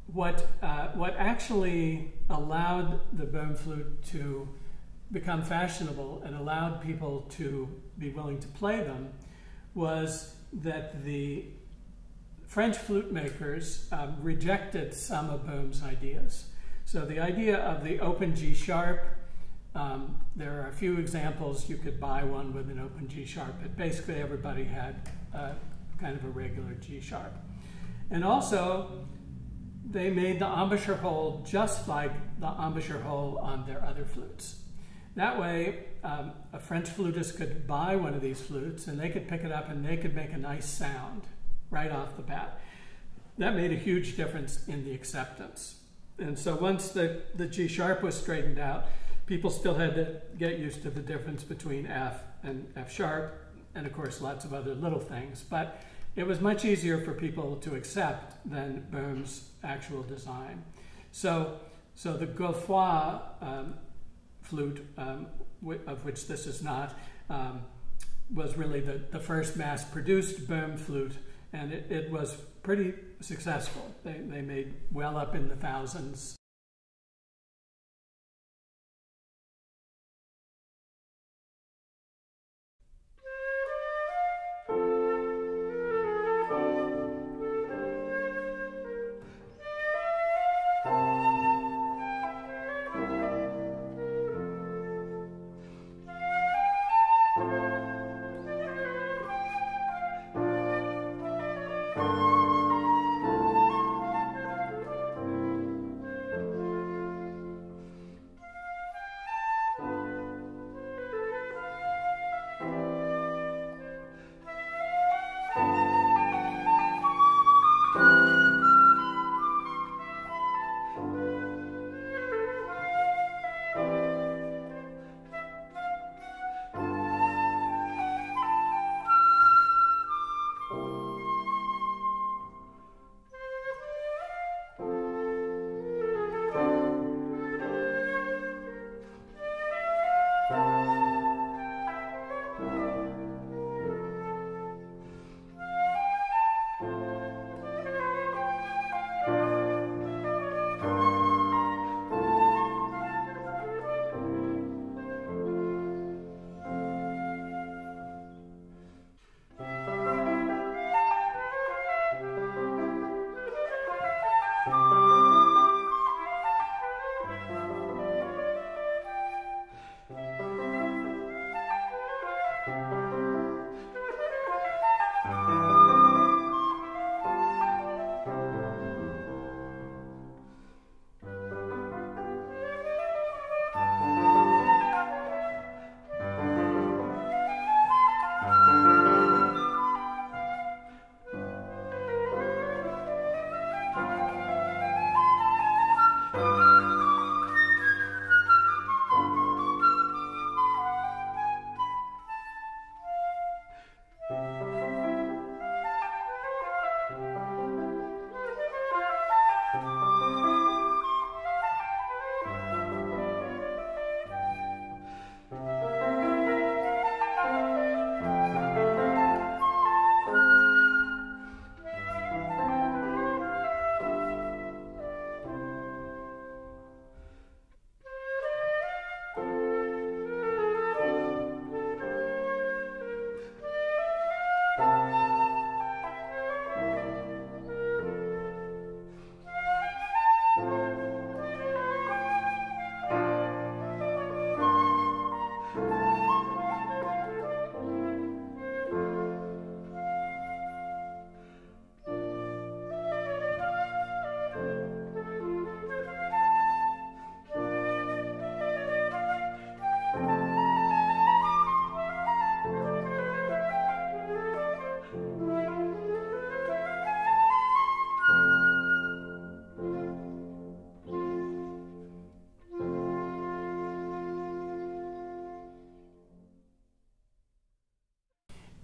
What, uh, what actually allowed the Böhm flute to become fashionable and allowed people to be willing to play them was that the French flute makers um, rejected some of Böhm's ideas. So the idea of the open G sharp, um, there are a few examples. You could buy one with an open G sharp, but basically everybody had uh, kind of a regular G sharp. And also, they made the embouchure hole just like the embouchure hole on their other flutes. That way, um, a French flutist could buy one of these flutes and they could pick it up and they could make a nice sound right off the bat. That made a huge difference in the acceptance. And so once the, the G sharp was straightened out, people still had to get used to the difference between F and F sharp, and of course lots of other little things. But it was much easier for people to accept than Böhm's actual design. So, so the Godefroy um, flute, um, of which this is not, um, was really the, the first mass-produced Böhm flute, and it, it was pretty successful. They, they made well up in the thousands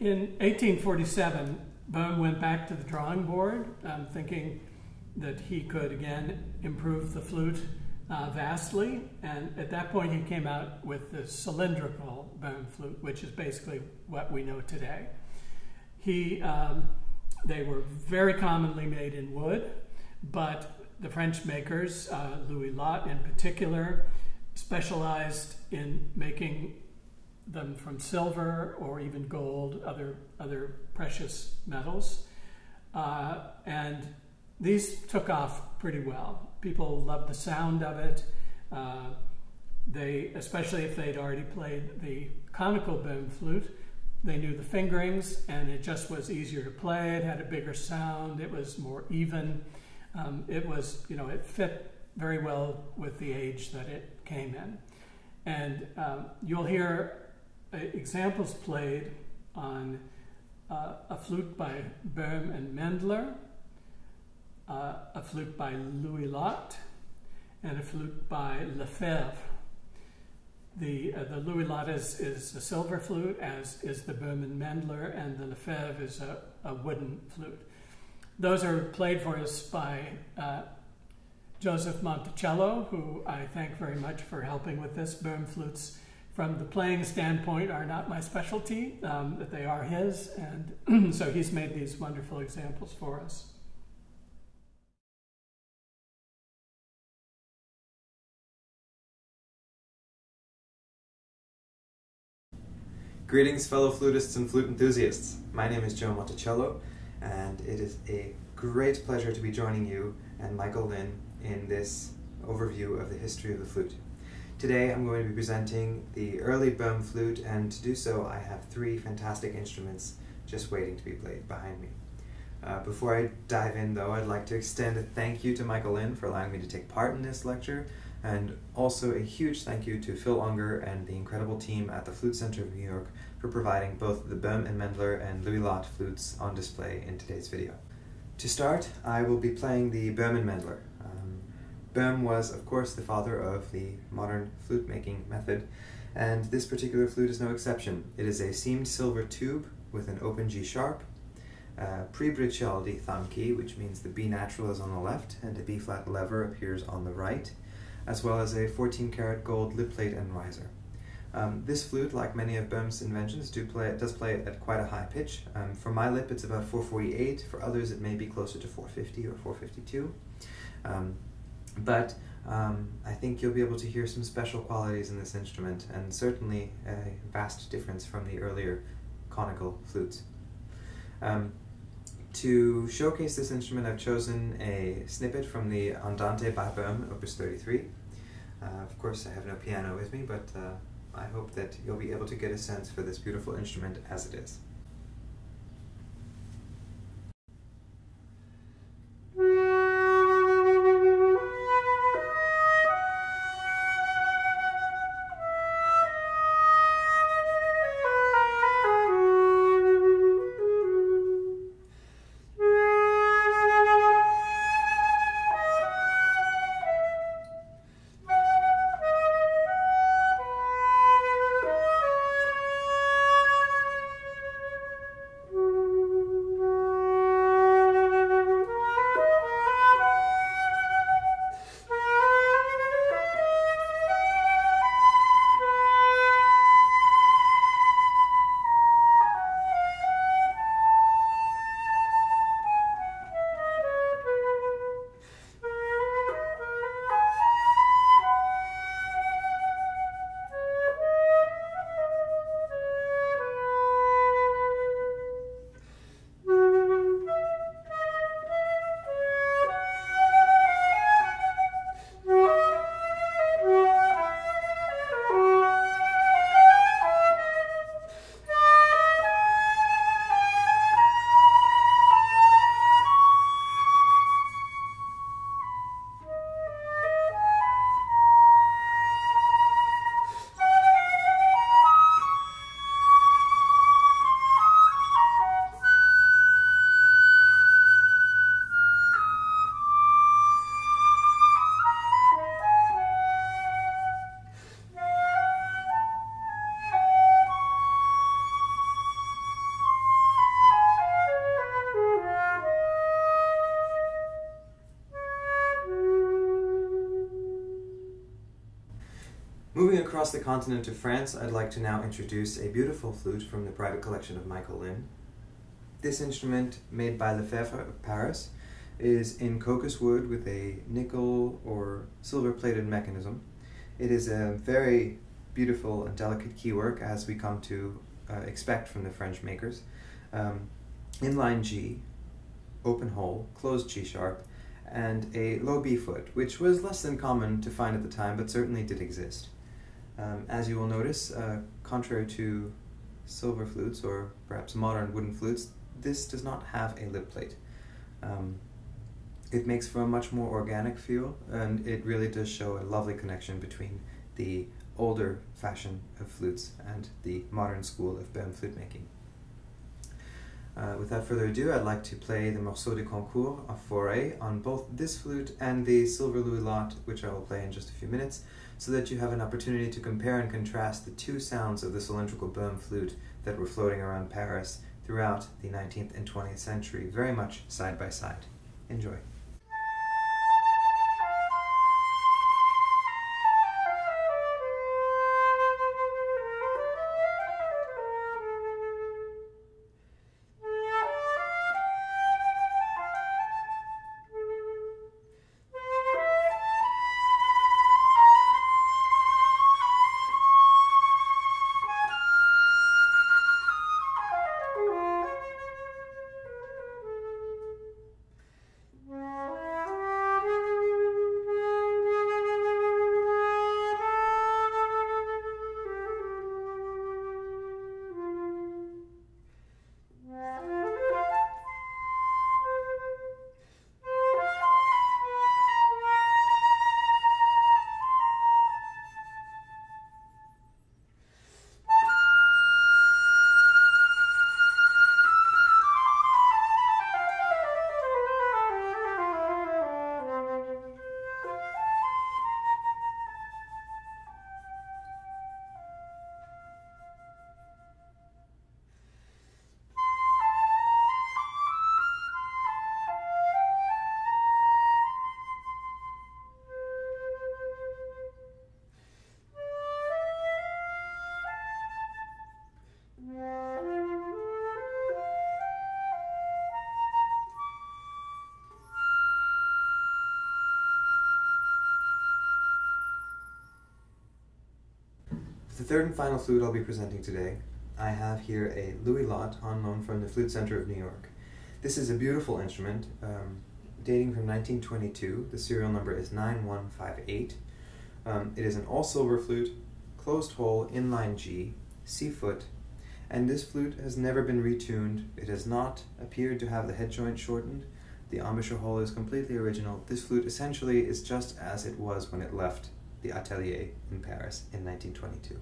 In 1847, Boehm went back to the drawing board, um, thinking that he could again improve the flute uh, vastly. And at that point, he came out with the cylindrical Boehm flute, which is basically what we know today. He, um, they were very commonly made in wood, but the French makers, uh, Louis Lot in particular, specialized in making them from silver or even gold, other, other precious metals. Uh, and these took off pretty well. People loved the sound of it. Uh, they, especially if they'd already played the conical Boehm flute, they knew the fingerings and it just was easier to play. It had a bigger sound. It was more even. Um, it was, you know, it fit very well with the age that it came in. And um, you'll hear examples played on uh, a flute by Boehm and Mendler, uh, a flute by Louis Lot, and a flute by Lefebvre. The, uh, the Louis Lot is, is a silver flute, as is the Boehm and Mendler, and the Lefebvre is a, a wooden flute. Those are played for us by uh, Joseph Monticello, who I thank very much for helping with this. Boehm flutes, from the playing standpoint, are not my specialty, um, but they are his, and so he's made these wonderful examples for us. Greetings, fellow flutists and flute enthusiasts. My name is Joe Monticello, and it is a great pleasure to be joining you and Michael Lynn in this overview of the history of the flute. Today I'm going to be presenting the early Boehm flute, and to do so I have three fantastic instruments just waiting to be played behind me. Uh, before I dive in though, I'd like to extend a thank you to Michael Lynn for allowing me to take part in this lecture, and also a huge thank you to Phil Unger and the incredible team at the Flute Center of New York for providing both the Boehm and Mendler and Louis Lot flutes on display in today's video. To start, I will be playing the Boehm and Mendler. Boehm was, of course, the father of the modern flute making method, and this particular flute is no exception. It is a seamed silver tube with an open G sharp, uh, pre-Bricialdi thumb key, which means the B natural is on the left and a B flat lever appears on the right, as well as a 14 karat gold lip plate and riser. Um, this flute, like many of Boehm's inventions, do play, does play at quite a high pitch. Um, for my lip, it's about 448. For others, it may be closer to 450 or 452. Um, but um, I think you'll be able to hear some special qualities in this instrument, and certainly a vast difference from the earlier conical flutes. Um, to showcase this instrument, I've chosen a snippet from the Andante by Opus 33. Uh, of course, I have no piano with me, but uh, I hope that you'll be able to get a sense for this beautiful instrument as it is. Moving across the continent to France, I'd like to now introduce a beautiful flute from the private collection of Michael Lynn. This instrument, made by Lefebvre of Paris, is in cocos wood with a nickel or silver plated mechanism. It is a very beautiful and delicate keywork as we come to uh, expect from the French makers. Um, inline G, open hole, closed G sharp, and a low B foot, which was less than common to find at the time, but certainly did exist. Um, as you will notice, uh, contrary to silver flutes or perhaps modern wooden flutes, this does not have a lip plate. Um, it makes for a much more organic feel, and it really does show a lovely connection between the older fashion of flutes and the modern school of Böhm flute making. Uh, without further ado, I'd like to play the Morceau de Concours of Fauré on both this flute and the Silver Louis Lot, which I will play in just a few minutes, so that you have an opportunity to compare and contrast the two sounds of the cylindrical Böhm flute that were floating around Paris throughout the 19th and 20th century, very much side by side. Enjoy. The third and final flute I'll be presenting today, I have here a Louis Lot on loan from the Flute Center of New York. This is a beautiful instrument um, dating from 1922. The serial number is 9158. Um, it is an all silver flute, closed hole, inline G, C foot, and this flute has never been retuned. It has not appeared to have the head joint shortened. The embouchure hole is completely original. This flute essentially is just as it was when it left the Atelier in Paris in 1922.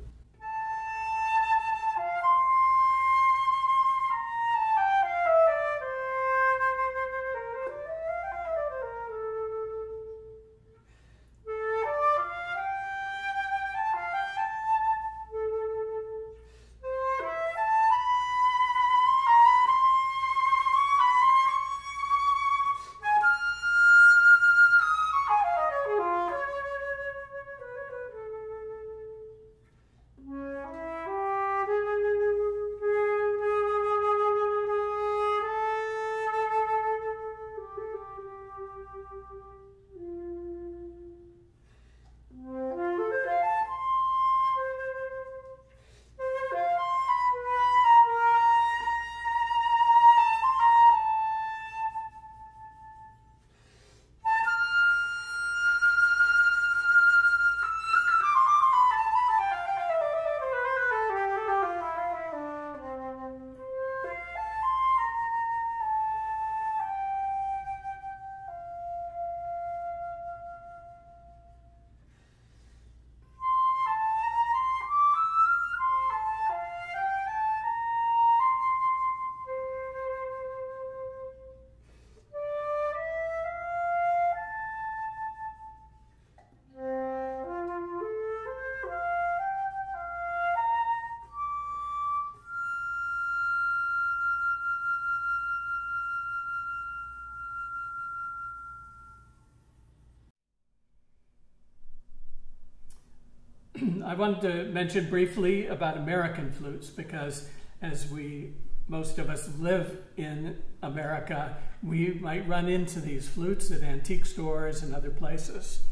I wanted to mention briefly about American flutes because as we most of us live in America, we might run into these flutes at antique stores and other places.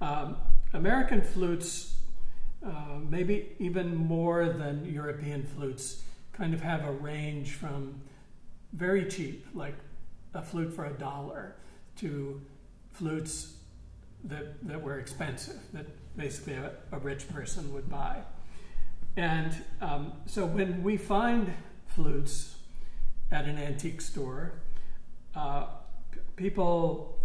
Um, American flutes, uh, maybe even more than European flutes, kind of have a range from very cheap, like a flute for a dollar, to flutes that, that were expensive, that basically a, a rich person would buy. And um, so when we find flutes at an antique store, uh, people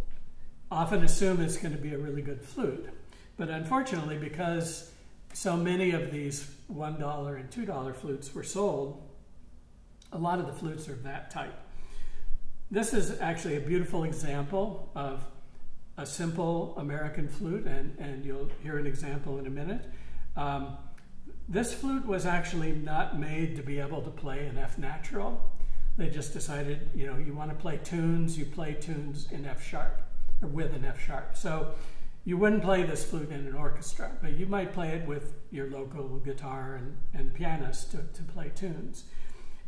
often assume it's going to be a really good flute. But unfortunately, because so many of these $1 and $2 flutes were sold, a lot of the flutes are of that type. This is actually a beautiful example of a simple American flute, and, and you'll hear an example in a minute. Um, this flute was actually not made to be able to play in F natural. They just decided, you know, you want to play tunes, you play tunes in F sharp, or with an F sharp. So you wouldn't play this flute in an orchestra, but you might play it with your local guitar and, and pianist to, to play tunes.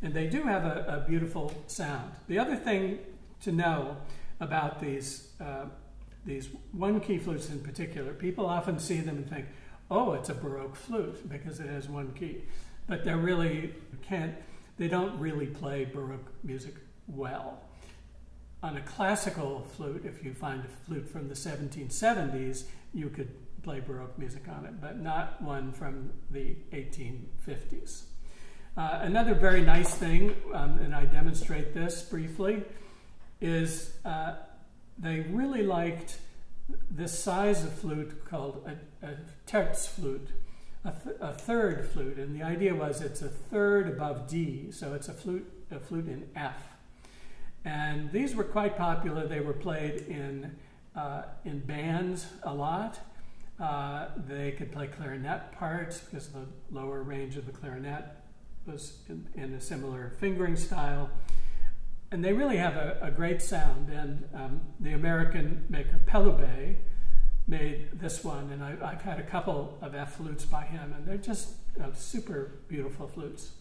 And they do have a, a beautiful sound. The other thing to know about these, uh, these one key flutes in particular, people often see them and think, oh, it's a Baroque flute because it has one key. But they really can't, they don't really play Baroque music well. On a classical flute, if you find a flute from the 1770s, you could play Baroque music on it, but not one from the 1850s. Uh, another very nice thing, um, and I demonstrate this briefly, is uh, they really liked this size of flute called a, a terz flute, a, th a, third flute, and the idea was it's a third above D, so it's a flute, a flute in F. And these were quite popular. They were played in, uh, in bands a lot. Uh, they could play clarinet parts because the lower range of the clarinet was in, in a similar fingering style and they really have a, a great sound. And um, the American maker Peloubet made this one, and I, have had a couple of F flutes by him, and they're just uh, super beautiful flutes.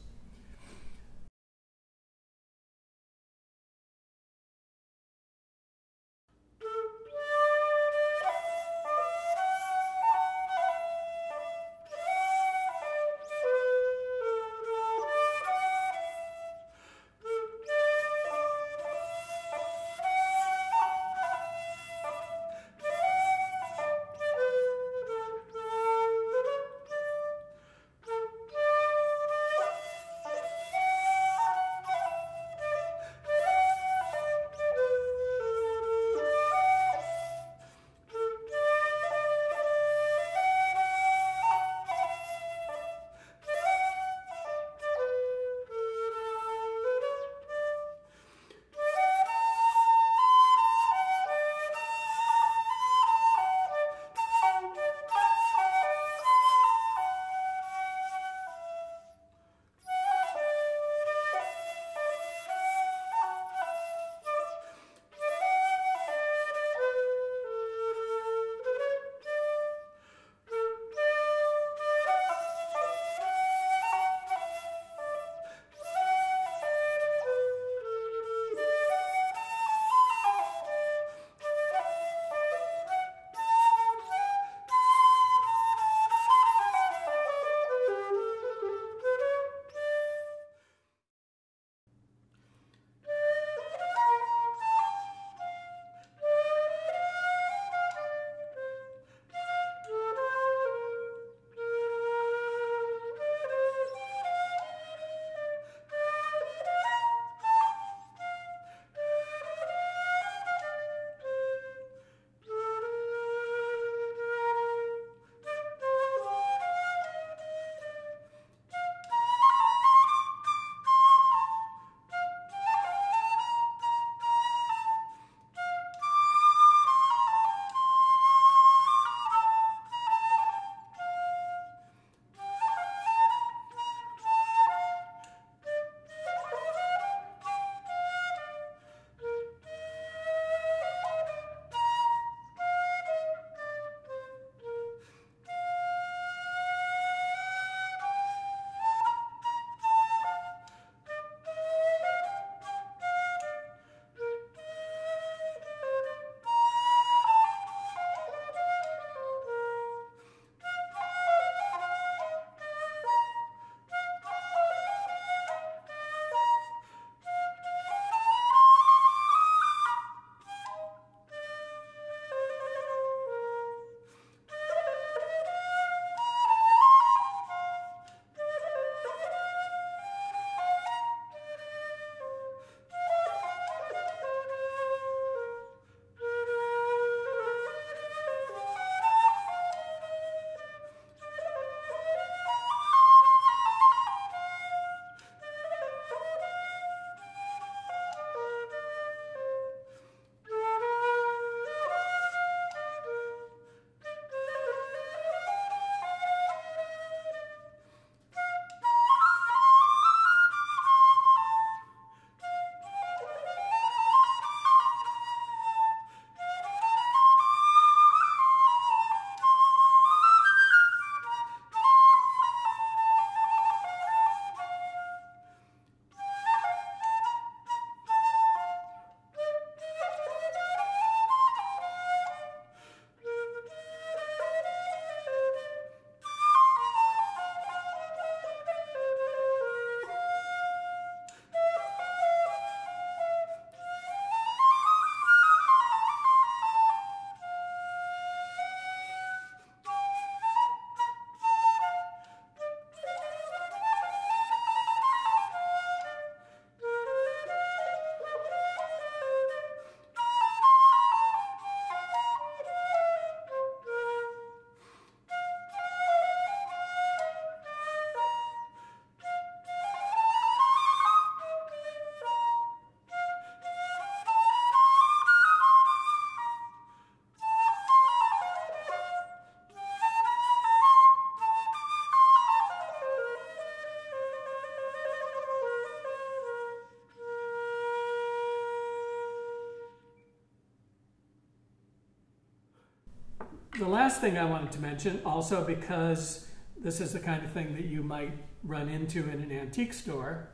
The last thing I wanted to mention, also because this is the kind of thing that you might run into in an antique store,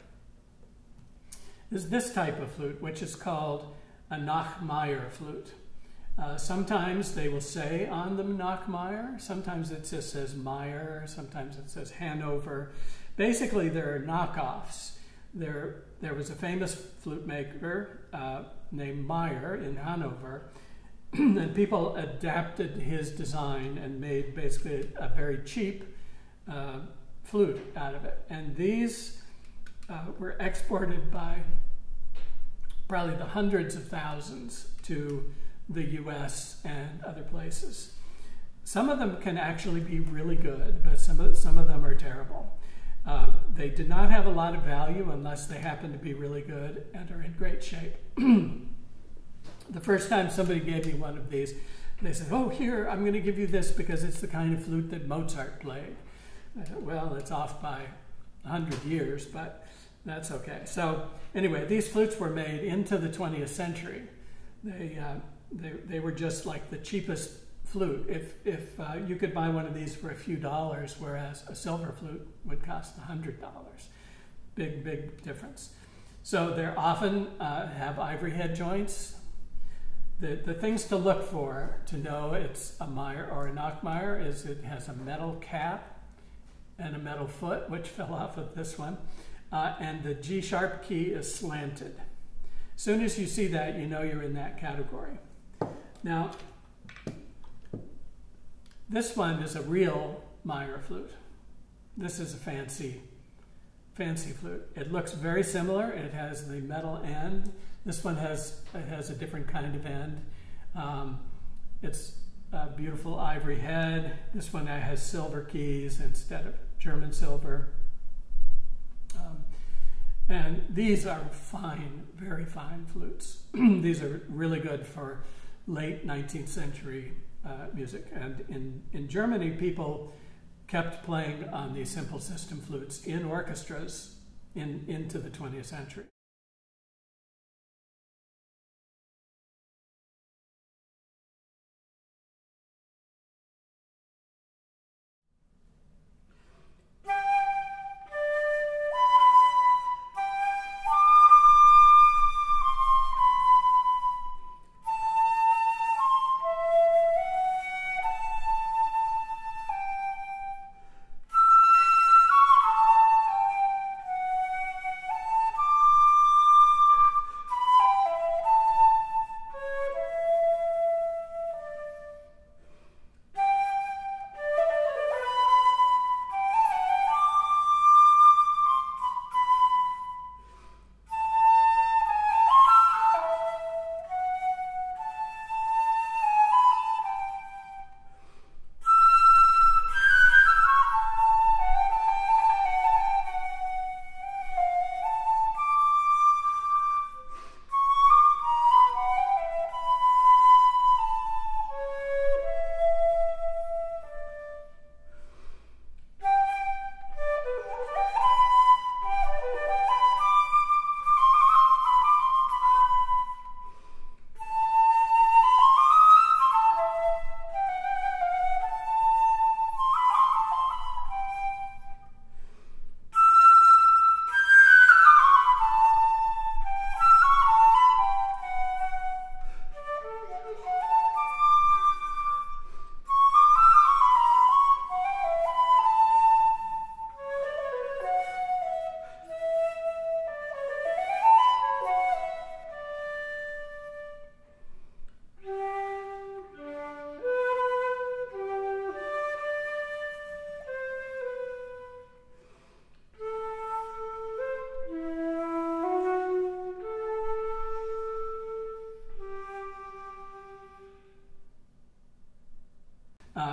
is this type of flute, which is called a Nach Meyer flute. Uh, sometimes they will say on the Nach Meyer, sometimes it just says Meyer, sometimes it says Hanover. Basically, there are knockoffs. There, there was a famous flute maker uh, named Meyer in Hanover, and people adapted his design and made basically a very cheap uh, flute out of it. And these uh, were exported by probably the hundreds of thousands to the US and other places. Some of them can actually be really good, but some of, some of them are terrible. Uh, they did not have a lot of value unless they happen to be really good and are in great shape. the first time somebody gave me one of these, they said, Oh, here, I'm going to give you this because it's the kind of flute that Mozart played. Said, well, it's off by 100 years, but that's okay. So, anyway, these flutes were made into the 20th century. They, uh, they, they were just like the cheapest flute. If, if uh, you could buy one of these for a few dollars, whereas a silver flute would cost $100. Big, big difference. So they often uh, have ivory head joints. The, the things to look for to know it's a Meyer or a Nach Meyer is it has a metal cap and a metal foot, which fell off of this one uh, and the G sharp key is slanted. As soon as you see that, you know you're in that category. Now, this one is a real Meyer flute. This is a fancy, fancy flute. It looks very similar. It has the metal end. This one has has a different kind of end. Um, it's a beautiful ivory head. This one has silver keys instead of German silver. Um, and these are fine, very fine flutes. these are really good for late 19th century uh, music. And in, in Germany, people kept playing on these simple system flutes in orchestras in, into the 20th century.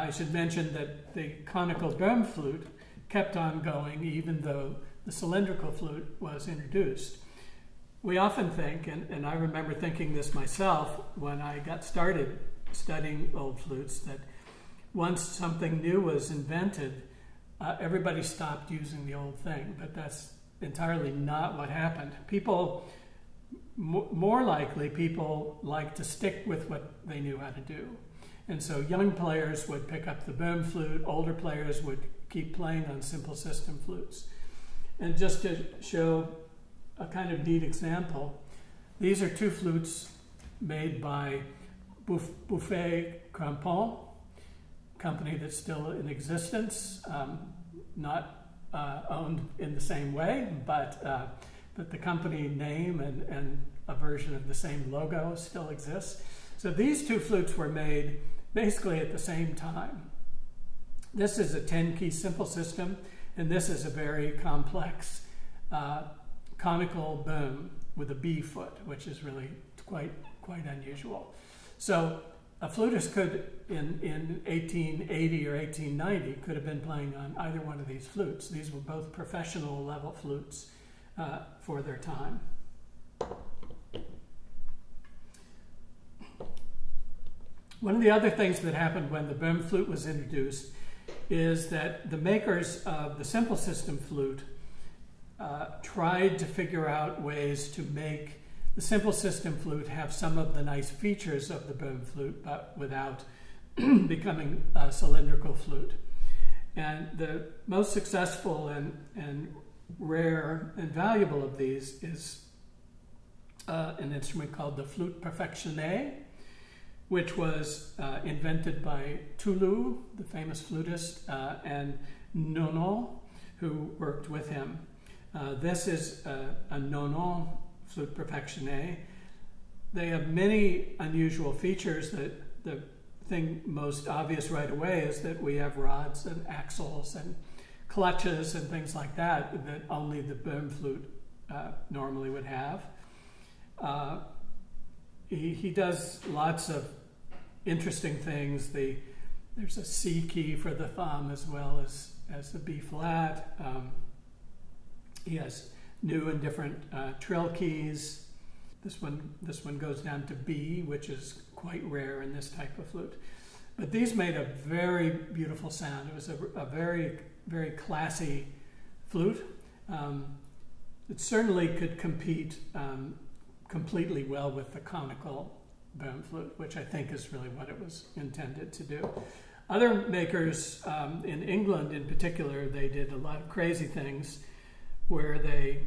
I should mention that the conical Böhm flute kept on going even though the cylindrical flute was introduced. We often think, and, and I remember thinking this myself when I got started studying old flutes, that once something new was invented, uh, everybody stopped using the old thing. But that's entirely not what happened. People, more likely, people like to stick with what they knew how to do. And so young players would pick up the Böhm flute, older players would keep playing on simple system flutes. And just to show a kind of neat example, these are two flutes made by Buffet Crampon, company that's still in existence, um, not uh, owned in the same way, but, uh, but the company name and, and a version of the same logo still exists. So these two flutes were made basically at the same time. This is a 10 key simple system, and this is a very complex uh, conical Böhm with a B foot, which is really quite, quite unusual. So a flutist could, in, in 1880 or 1890, could have been playing on either one of these flutes. These were both professional level flutes uh, for their time. One of the other things that happened when the Böhm flute was introduced is that the makers of the simple system flute uh, tried to figure out ways to make the simple system flute have some of the nice features of the Böhm flute, but without becoming a cylindrical flute. And the most successful and, and rare and valuable of these is uh, an instrument called the flute perfectionné, which was uh, invented by Tulou, the famous flutist, uh, and Nonon, who worked with him. Uh, this is a, a Nonon flute perfectionné. They have many unusual features that the thing most obvious right away is that we have rods and axles and clutches and things like that that only the Böhm flute uh, normally would have. Uh, he, he does lots of interesting things. The, there's a C key for the thumb as well as, as the B flat. Um, he has new and different uh, trill keys. This one, this one goes down to B, which is quite rare in this type of flute. But these made a very beautiful sound. It was a, a very, very classy flute. Um, it certainly could compete um, completely well with the conical Böhm flute, which I think is really what it was intended to do. Other makers um, in England, in particular, they did a lot of crazy things where they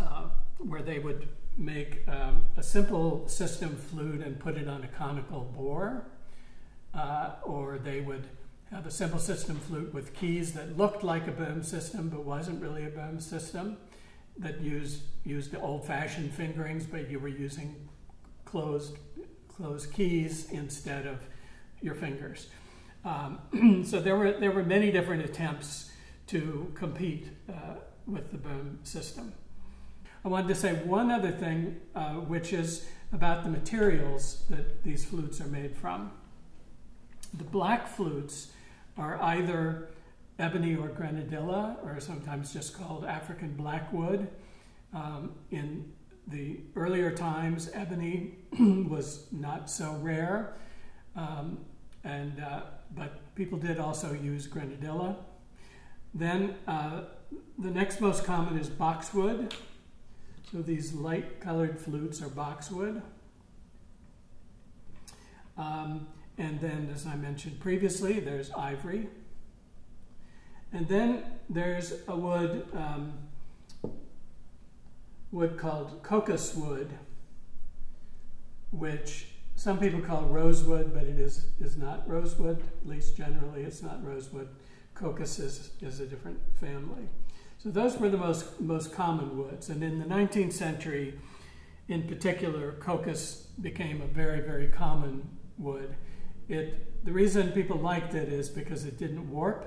uh, where they would make um, a simple system flute and put it on a conical bore, uh, or they would have a simple system flute with keys that looked like a Böhm system but wasn't really a Böhm system, that used used the old-fashioned fingerings, but you were using closed closed keys instead of your fingers. Um, so there were there were many different attempts to compete uh, with the Böhm system. I wanted to say one other thing, uh, which is about the materials that these flutes are made from. The black flutes are either ebony or grenadilla, or sometimes just called African blackwood. Um, in the earlier times, ebony was not so rare, um, and uh, but people did also use grenadilla. Then uh, the next most common is boxwood. So these light colored flutes are boxwood. Um, and then, as I mentioned previously, there's ivory. And then there's a wood, um, wood called cocos wood, which some people call rosewood, but it is, is not rosewood. At least generally, it's not rosewood. Cocos is, is a different family. So those were the most, most common woods. And in the 19th century, in particular, cocos became a very, very common wood. It, the reason people liked it is because it didn't warp,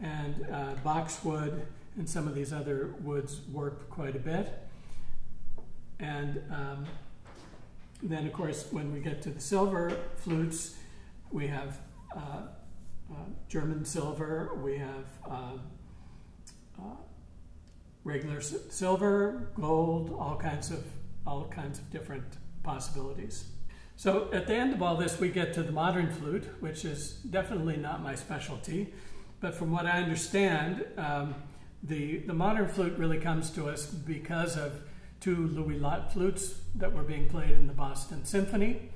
and uh, boxwood and some of these other woods warp quite a bit. And um, then, of course, when we get to the silver flutes, we have uh, uh, German silver, we have um, uh, regular silver, gold, all kinds of all kinds of different possibilities. So at the end of all this, we get to the modern flute, which is definitely not my specialty, but from what I understand, um, the the modern flute really comes to us because of two Louis Lot flutes that were being played in the Boston Symphony,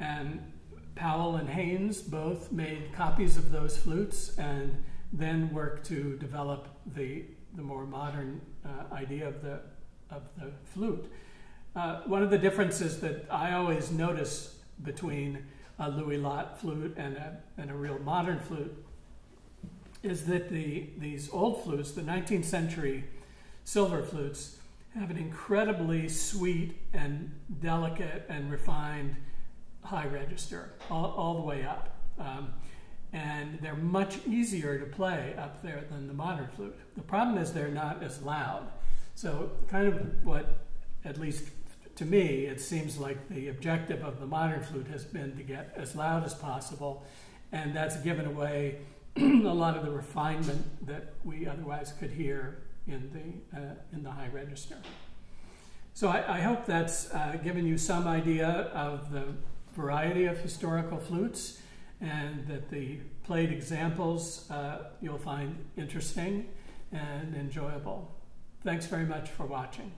and Powell and Haynes both made copies of those flutes and then worked to develop the, the more modern uh, idea of the, of the flute. Uh, one of the differences that I always notice between a Louis Lot flute and a, and a real modern flute is that the, these old flutes, the 19th century silver flutes, have an incredibly sweet and delicate and refined high register all, all the way up. Um, and they're much easier to play up there than the modern flute. The problem is they're not as loud. So, kind of what, at least to me, it seems like the objective of the modern flute has been to get as loud as possible, and that's given away a lot of the refinement that we otherwise could hear in the, uh, in the high register. So I, I hope that's uh, given you some idea of the variety of historical flutes and that the played examples uh, you'll find interesting and enjoyable. Thanks very much for watching.